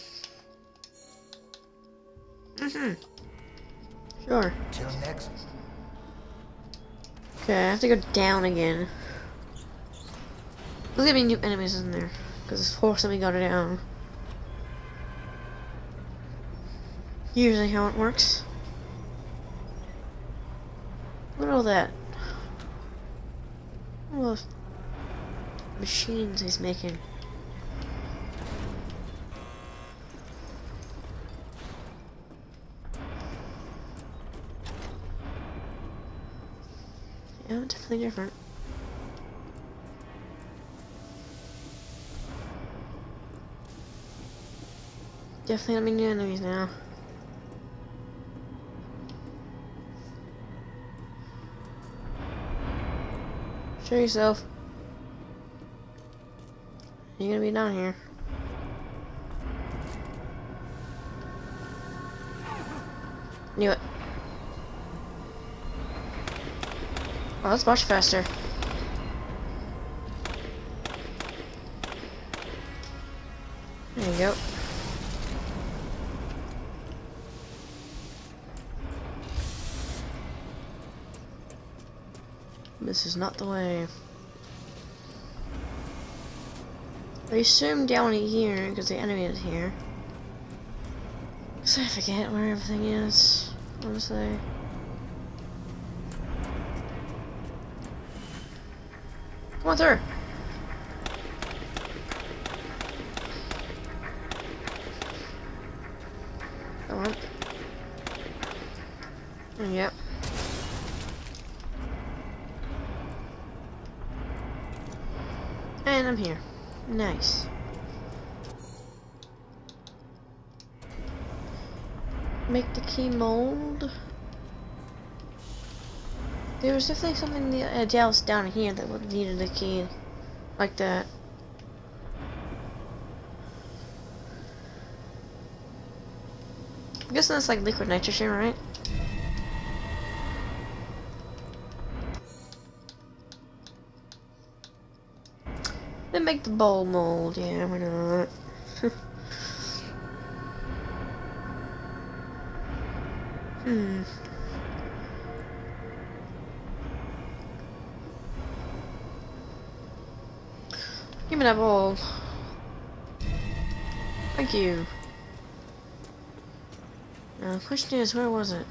Mm-hmm. Sure. Till next. Okay, I have to go down again. There's gonna be new enemies in there. Because it's forcing me to go down. Um, usually how it works. Look at all that. All those machines he's making. Yeah, definitely different. Definitely be new enemies now. Show yourself. You're gonna be down here. Knew it. Oh, that's much faster. There you go. This is not the way. I assume down here, because the enemy is here. So I forget where everything is, honestly. Come on through! Come on. Yep. And I'm here. Nice. Make the key mold. There was definitely something uh, else down here that would needed a key like that. I guess that's like liquid nitrogen, right? Then make the bowl mold, yeah, why not? Is, where was it?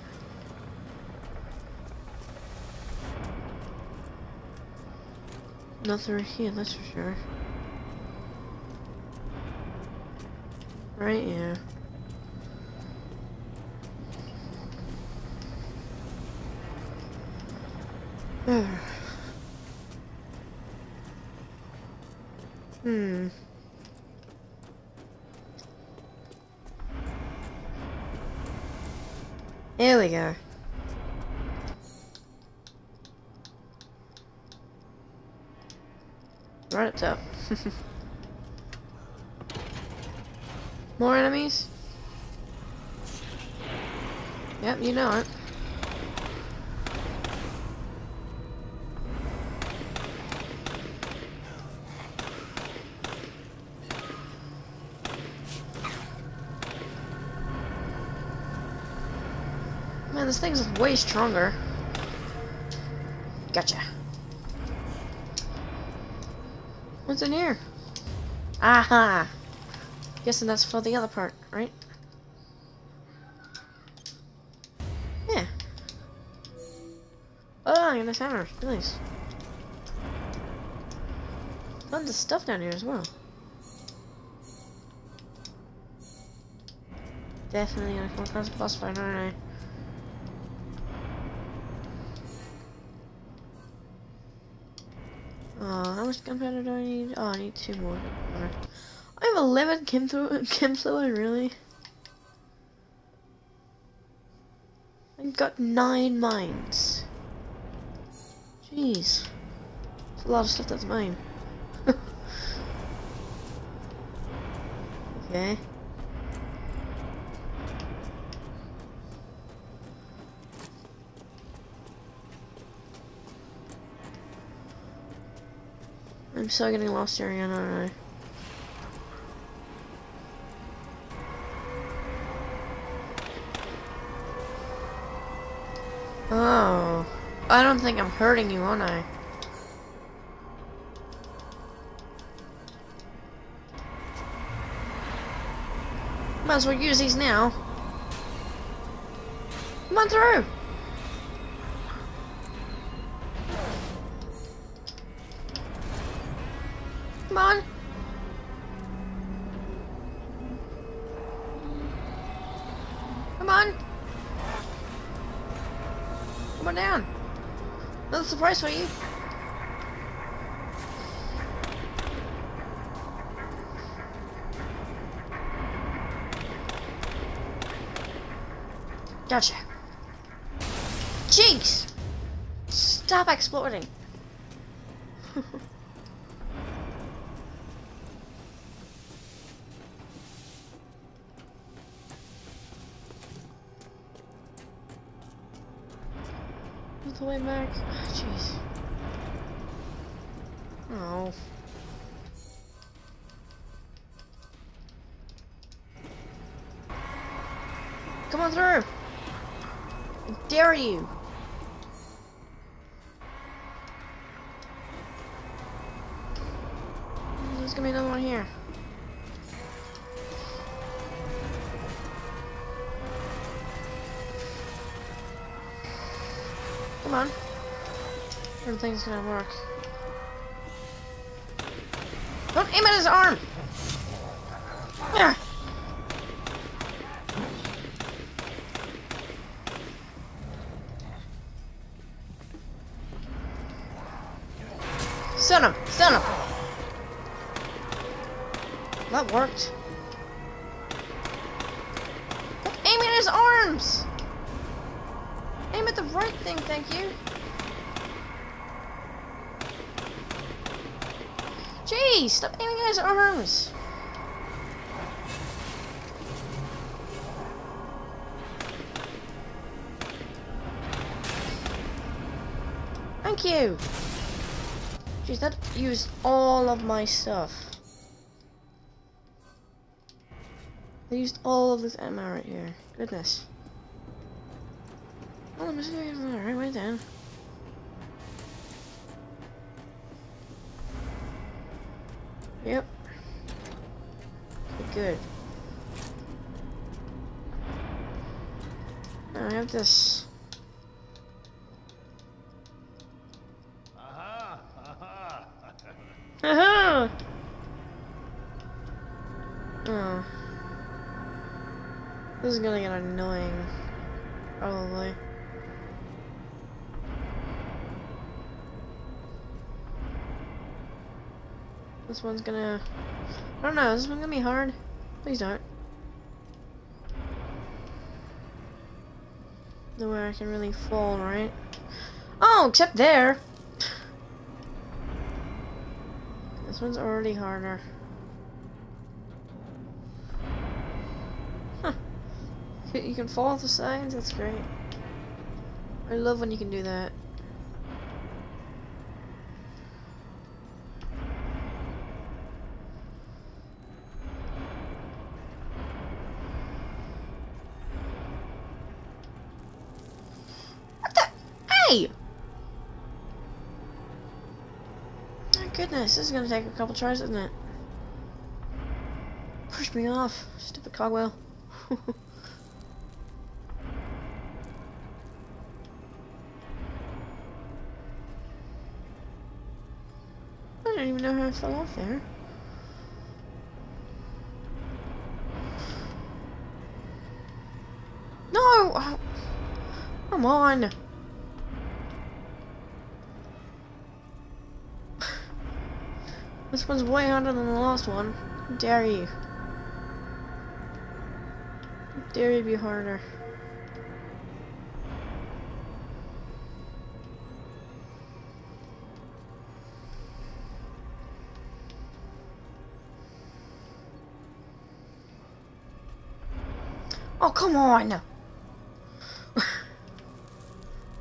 Not through here, that's for sure. Right, yeah. [SIGHS] hmm. There we go. Right up top. [LAUGHS] More enemies? Yep, you know it. Man, this thing's way stronger. Gotcha. What's in here? Aha! Guessing that's for the other part, right? Yeah. Oh, I got a hammer. Nice. Tons of stuff down here as well. Definitely gonna come across a boss fight, aren't I? Gunpowder do I need? Oh, I need two more. I have 11 chem, chem fluid, really? I've got 9 mines. Jeez. That's a lot of stuff that's mine. [LAUGHS] okay. Still getting lost here again, aren't I? Oh. I don't think I'm hurting you, am I? Might as well use these now. Come on through! Surprise for you. Gotcha. Jeez! Stop exploding. [LAUGHS] the way back. Ah, jeez. Oh. Come on through! I dare you! There's gonna be another one here. It's gonna work. Don't aim at his arm! Of my stuff. I used all of this ammo right here. Goodness. Is gonna get annoying. Probably. This one's gonna... I don't know, is this one gonna be hard? Please don't. Nowhere I can really fall, right? Oh, except there! This one's already harder. You can fall off the sides? That's great. I love when you can do that. What the? Hey! My goodness, this is gonna take a couple tries, isn't it? Push me off, stupid cogwheel. [LAUGHS] fell off there. No! Oh, come on! This one's way harder than the last one. How dare you? How dare you be harder? Come on! [LAUGHS]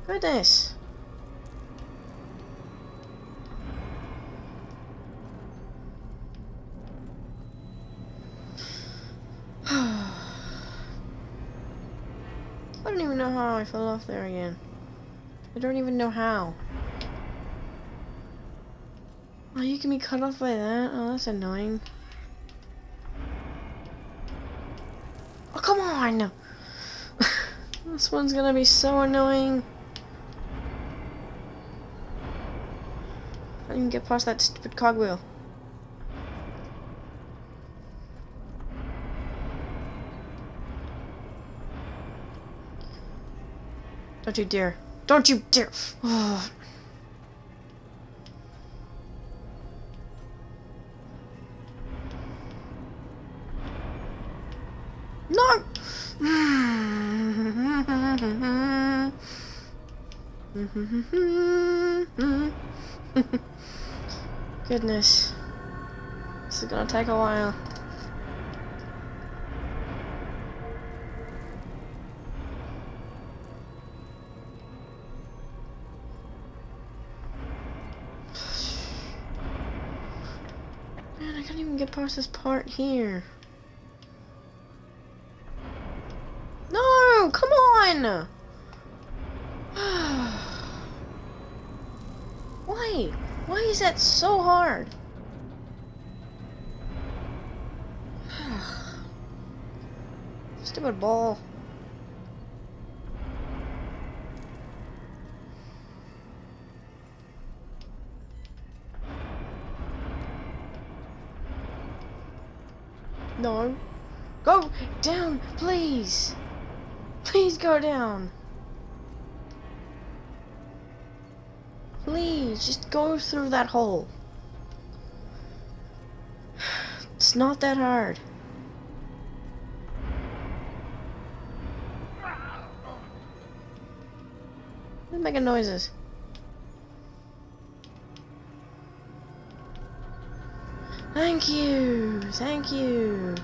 Goodness. [SIGHS] I don't even know how I fell off there again. I don't even know how. Oh, you can be cut off by that? Oh, that's annoying. Oh, come on! this one's gonna be so annoying. I didn't get past that stupid cogwheel. Don't you dare. Don't you dare. [SIGHS] Oh. Goodness. This is gonna take a while. [SIGHS] Man, I can't even get past this part here. No, come on! Why? Why is that so hard? [SIGHS] Stupid ball. No. Go down, please. Please go down. Please, just go through that hole. It's not that hard. Who's making noises? Thank you, thank you.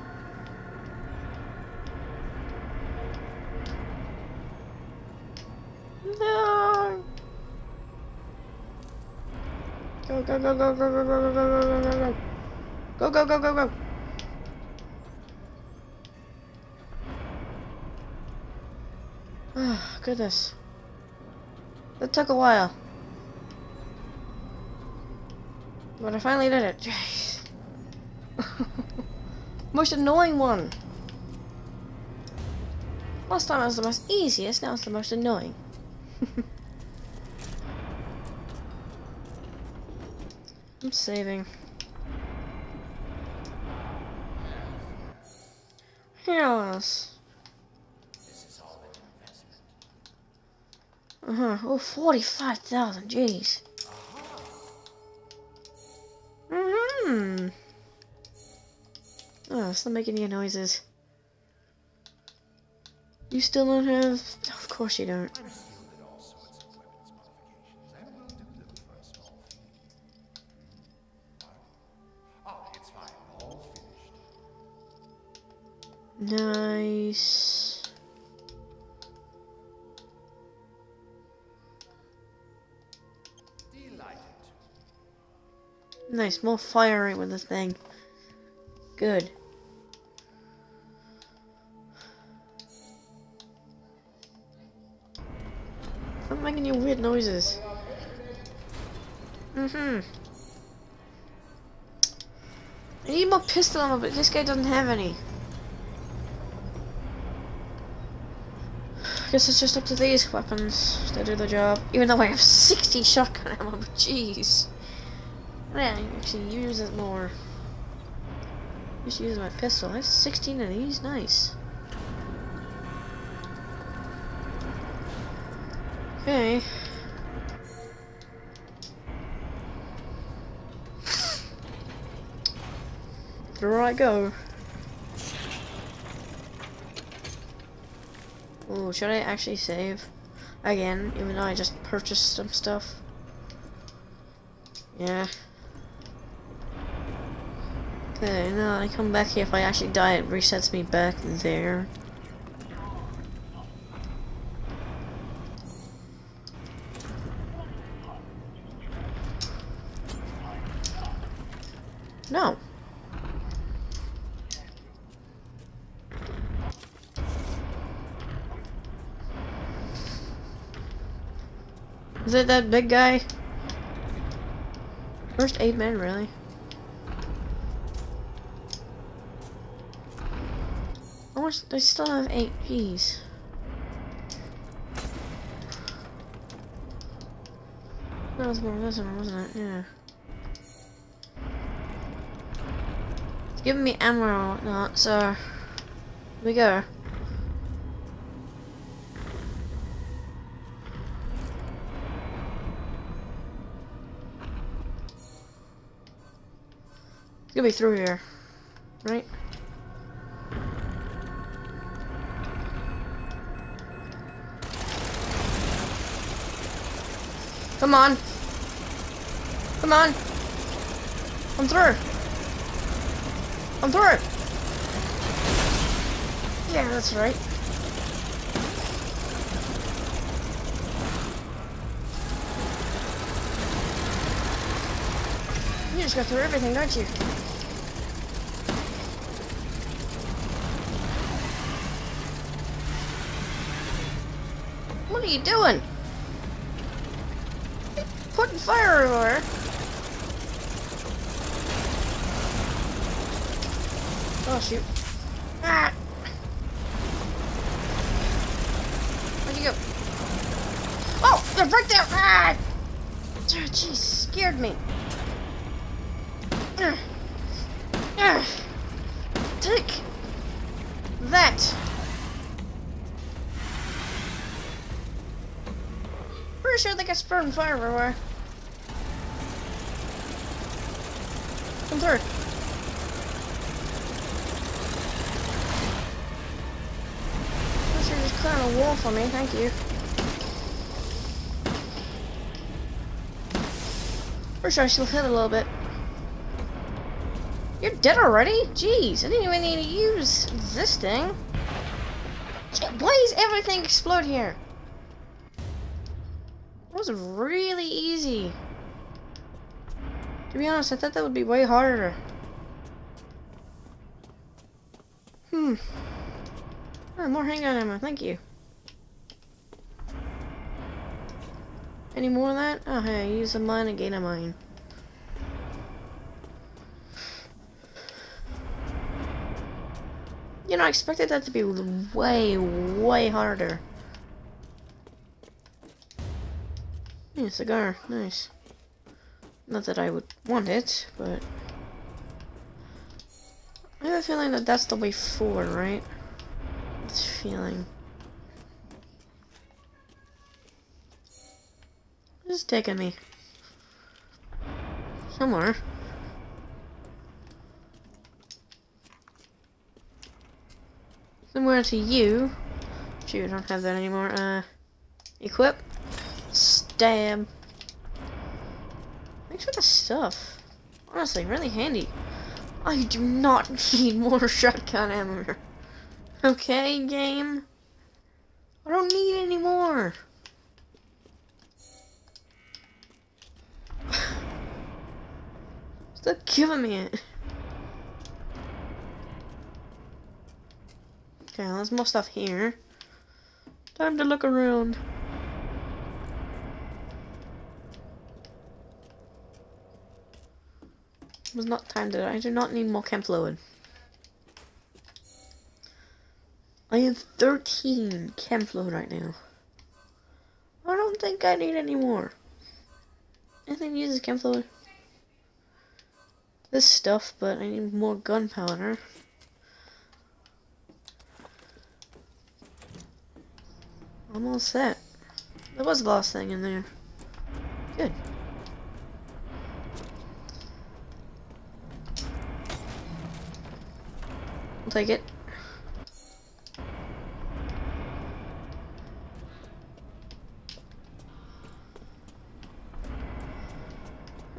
Go go go go go go go go go go go go go go go go go. Ah, goodness. That took a while. But I finally did it. Jeez. [LAUGHS] most annoying one. Last time I was the most easiest, now it's the most annoying. Saving. Yes. Uh-huh. Oh, 45,000. Jeez. Mm-hmm. Oh, it's not making any noises. You still don't have... Of course you don't. Nice, more fire rate with this thing. Good. I'm making you weird noises. Mm-hmm. I need more pistol ammo, but this guy doesn't have any. Guess it's just up to these weapons to do the job. Even though I have 60 shotgun ammo, jeez. Yeah, I actually use it more. Just use my pistol. I have 16 of these. Nice. Okay. [LAUGHS] There I go. Oh, should I actually save? Again, even though I just purchased some stuff. Yeah. Okay, now I come back here. If I actually die, it resets me back there. No. Is it that big guy? First Aid Med, really? I still have eight P's. That was more this one, wasn't it? Yeah. It's giving me ammo and whatnot, so we go. It's gonna be through here, right? Come on. Come on. I'm through. I'm through. Yeah, that's right. You just go through everything, don't you? What are you doing? Fire everywhere. Oh shoot. Ah! Where'd you go? Oh! They're right there! Ah! Oh, Jeez, scared me. Ah. Ah. Take that. Pretty sure they got spreading fire everywhere. Unless you're just clearing a wall for me, thank you. Pretty sure I still hit a little bit. You're dead already? Jeez, I didn't even need to use this thing. Why is everything explode here? That was really easy. To be honest, I thought that would be way harder. Hmm. Oh, more handgun ammo, thank you. Any more of that? Oh, hey, I used a mine and gain a mine. You know, I expected that to be way, way harder. Yeah, cigar, nice. Not that I would want it, but... I have a feeling that that's the way forward, right? It's feeling. Where's it taking me? Somewhere. Somewhere to you. Shoot, I don't have that anymore. Uh, equip. Stab. Thanks for the stuff. Honestly, really handy. I do not [LAUGHS] need more shotgun ammo. Okay, game? I don't need any more. [SIGHS] Stop giving me it. Okay, there's more stuff here. Time to look around. It was not timed. I do not need more chem fluid. I have 13 chem fluid right now. I don't think I need any more. Anything uses chem fluid? This stuff, but I need more gunpowder. I'm all set. There was the last thing in there. Good. I'll take it.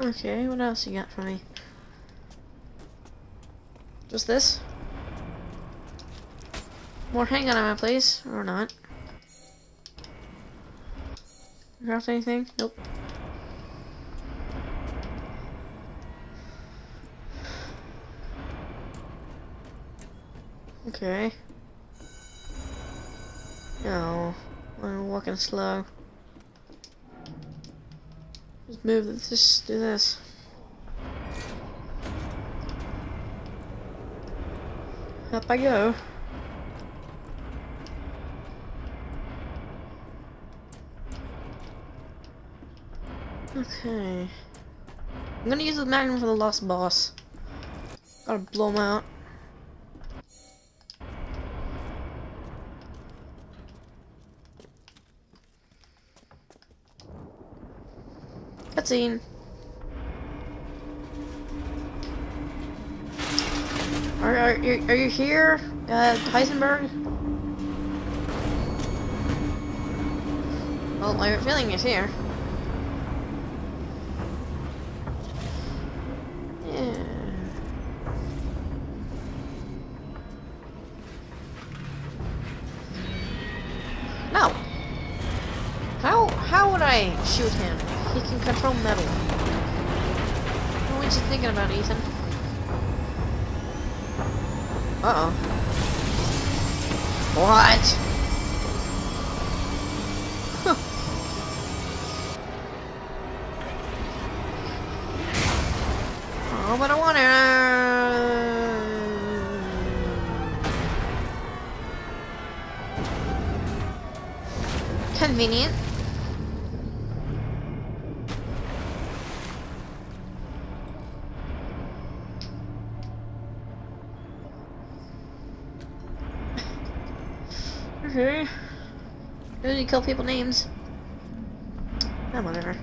Okay, what else you got for me? Just this? More handgun ammo, please. Or not. Dropped anything? Nope. Okay. No. I'm walking slow. Just move this, just do this. Up I go. Okay. I'm gonna use the magnum for the last boss. Gotta blow him out. Cutscene. Are, are, you, are you here, uh, Heisenberg? Well, my feeling is here. Thinking about, Ethan? Kill people names. Ah, whatever.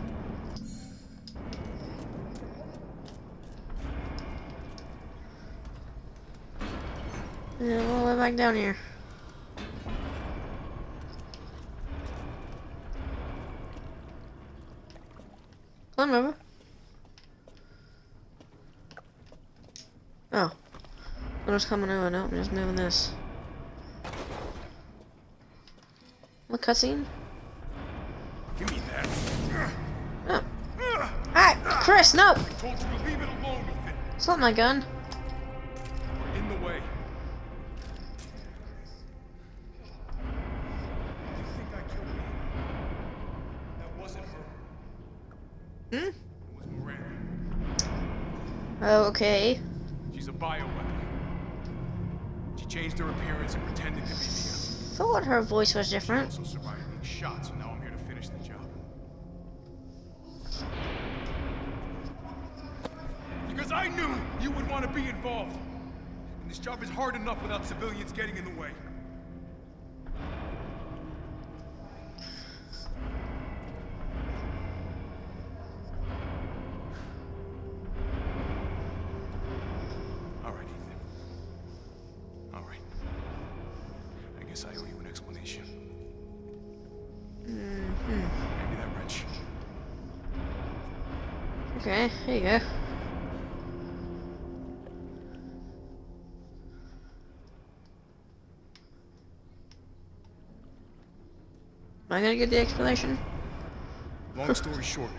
Yeah, we'll let back down here. Climb over. Oh. I'm just coming over. No, I'm just moving this. What cutscene? Give Mia that. Oh. Chris, no! I told you to leave it alone, Ethan. It's not my gun. In the way. You think I killed me? That wasn't her. Hmm? It was. Oh, okay. Her voice was different. so now I'm here to finish the job. Because I knew you would want to be involved. And this job is hard enough without civilians getting in the way. Am I gonna get the explanation? Long story short,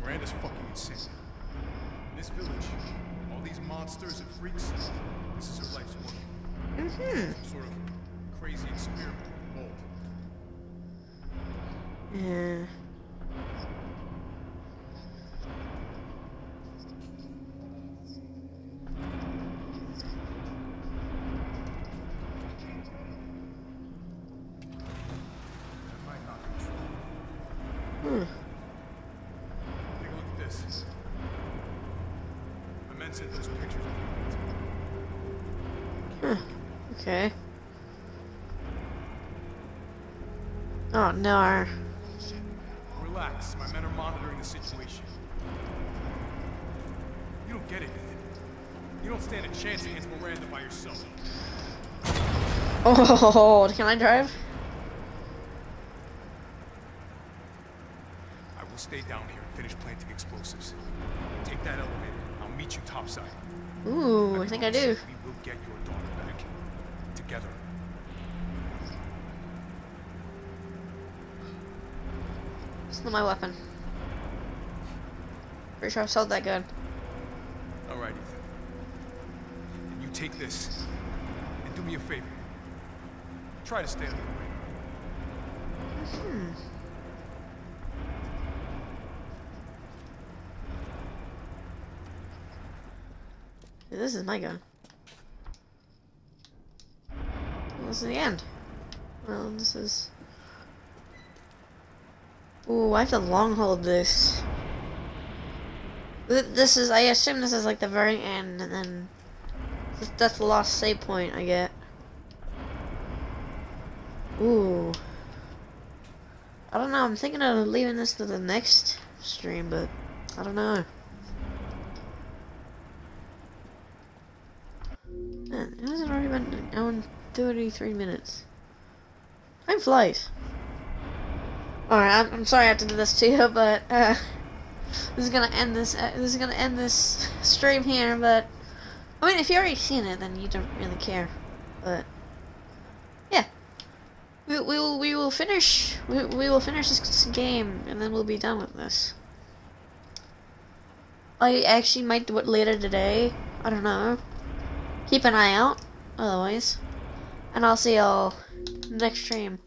Miranda's fucking insane. In this village, all these monsters and freaks, this is her life's work. Mm-hmm. Some sort of crazy experiment involved. Yeah. That might not be true. Hmm. Take a look at this. The men sent those pictures a few minutes ago. Okay. Oh no. Relax, my men are monitoring the situation. You don't get it, You don't stand a chance against Miranda by yourself. Oh, [LAUGHS] can I drive? I will stay down here and finish planting explosives. Take that elevator. I'll meet you topside. Ooh, I think I do. you, We will get your daughter back. Together. It's not my weapon. Pretty sure I sold that gun. All right, Ethan. And you take this. And do me a favor. Try to stay out of the way. Hmm. This is my gun. Well, this is the end. Well, this is. Ooh, I have to long hold this. Th- This is, I assume this is like the very end, and then that's the last save point I get. Ooh. I don't know, I'm thinking of leaving this to the next stream, but I don't know. Man, it hasn't already been an hour and 33 minutes. Time flies. Alright, I'm, I'm sorry I have to do this to you, [LAUGHS] but, uh, this is gonna end this, uh, this is gonna end this stream here, but, I mean, if you already seen it, then you don't really care, but, yeah. We, we will we will finish we, we will finish this game and then we'll be done with this. I actually might do it later today. I don't know. Keep an eye out, otherwise. And I'll see y'all next stream.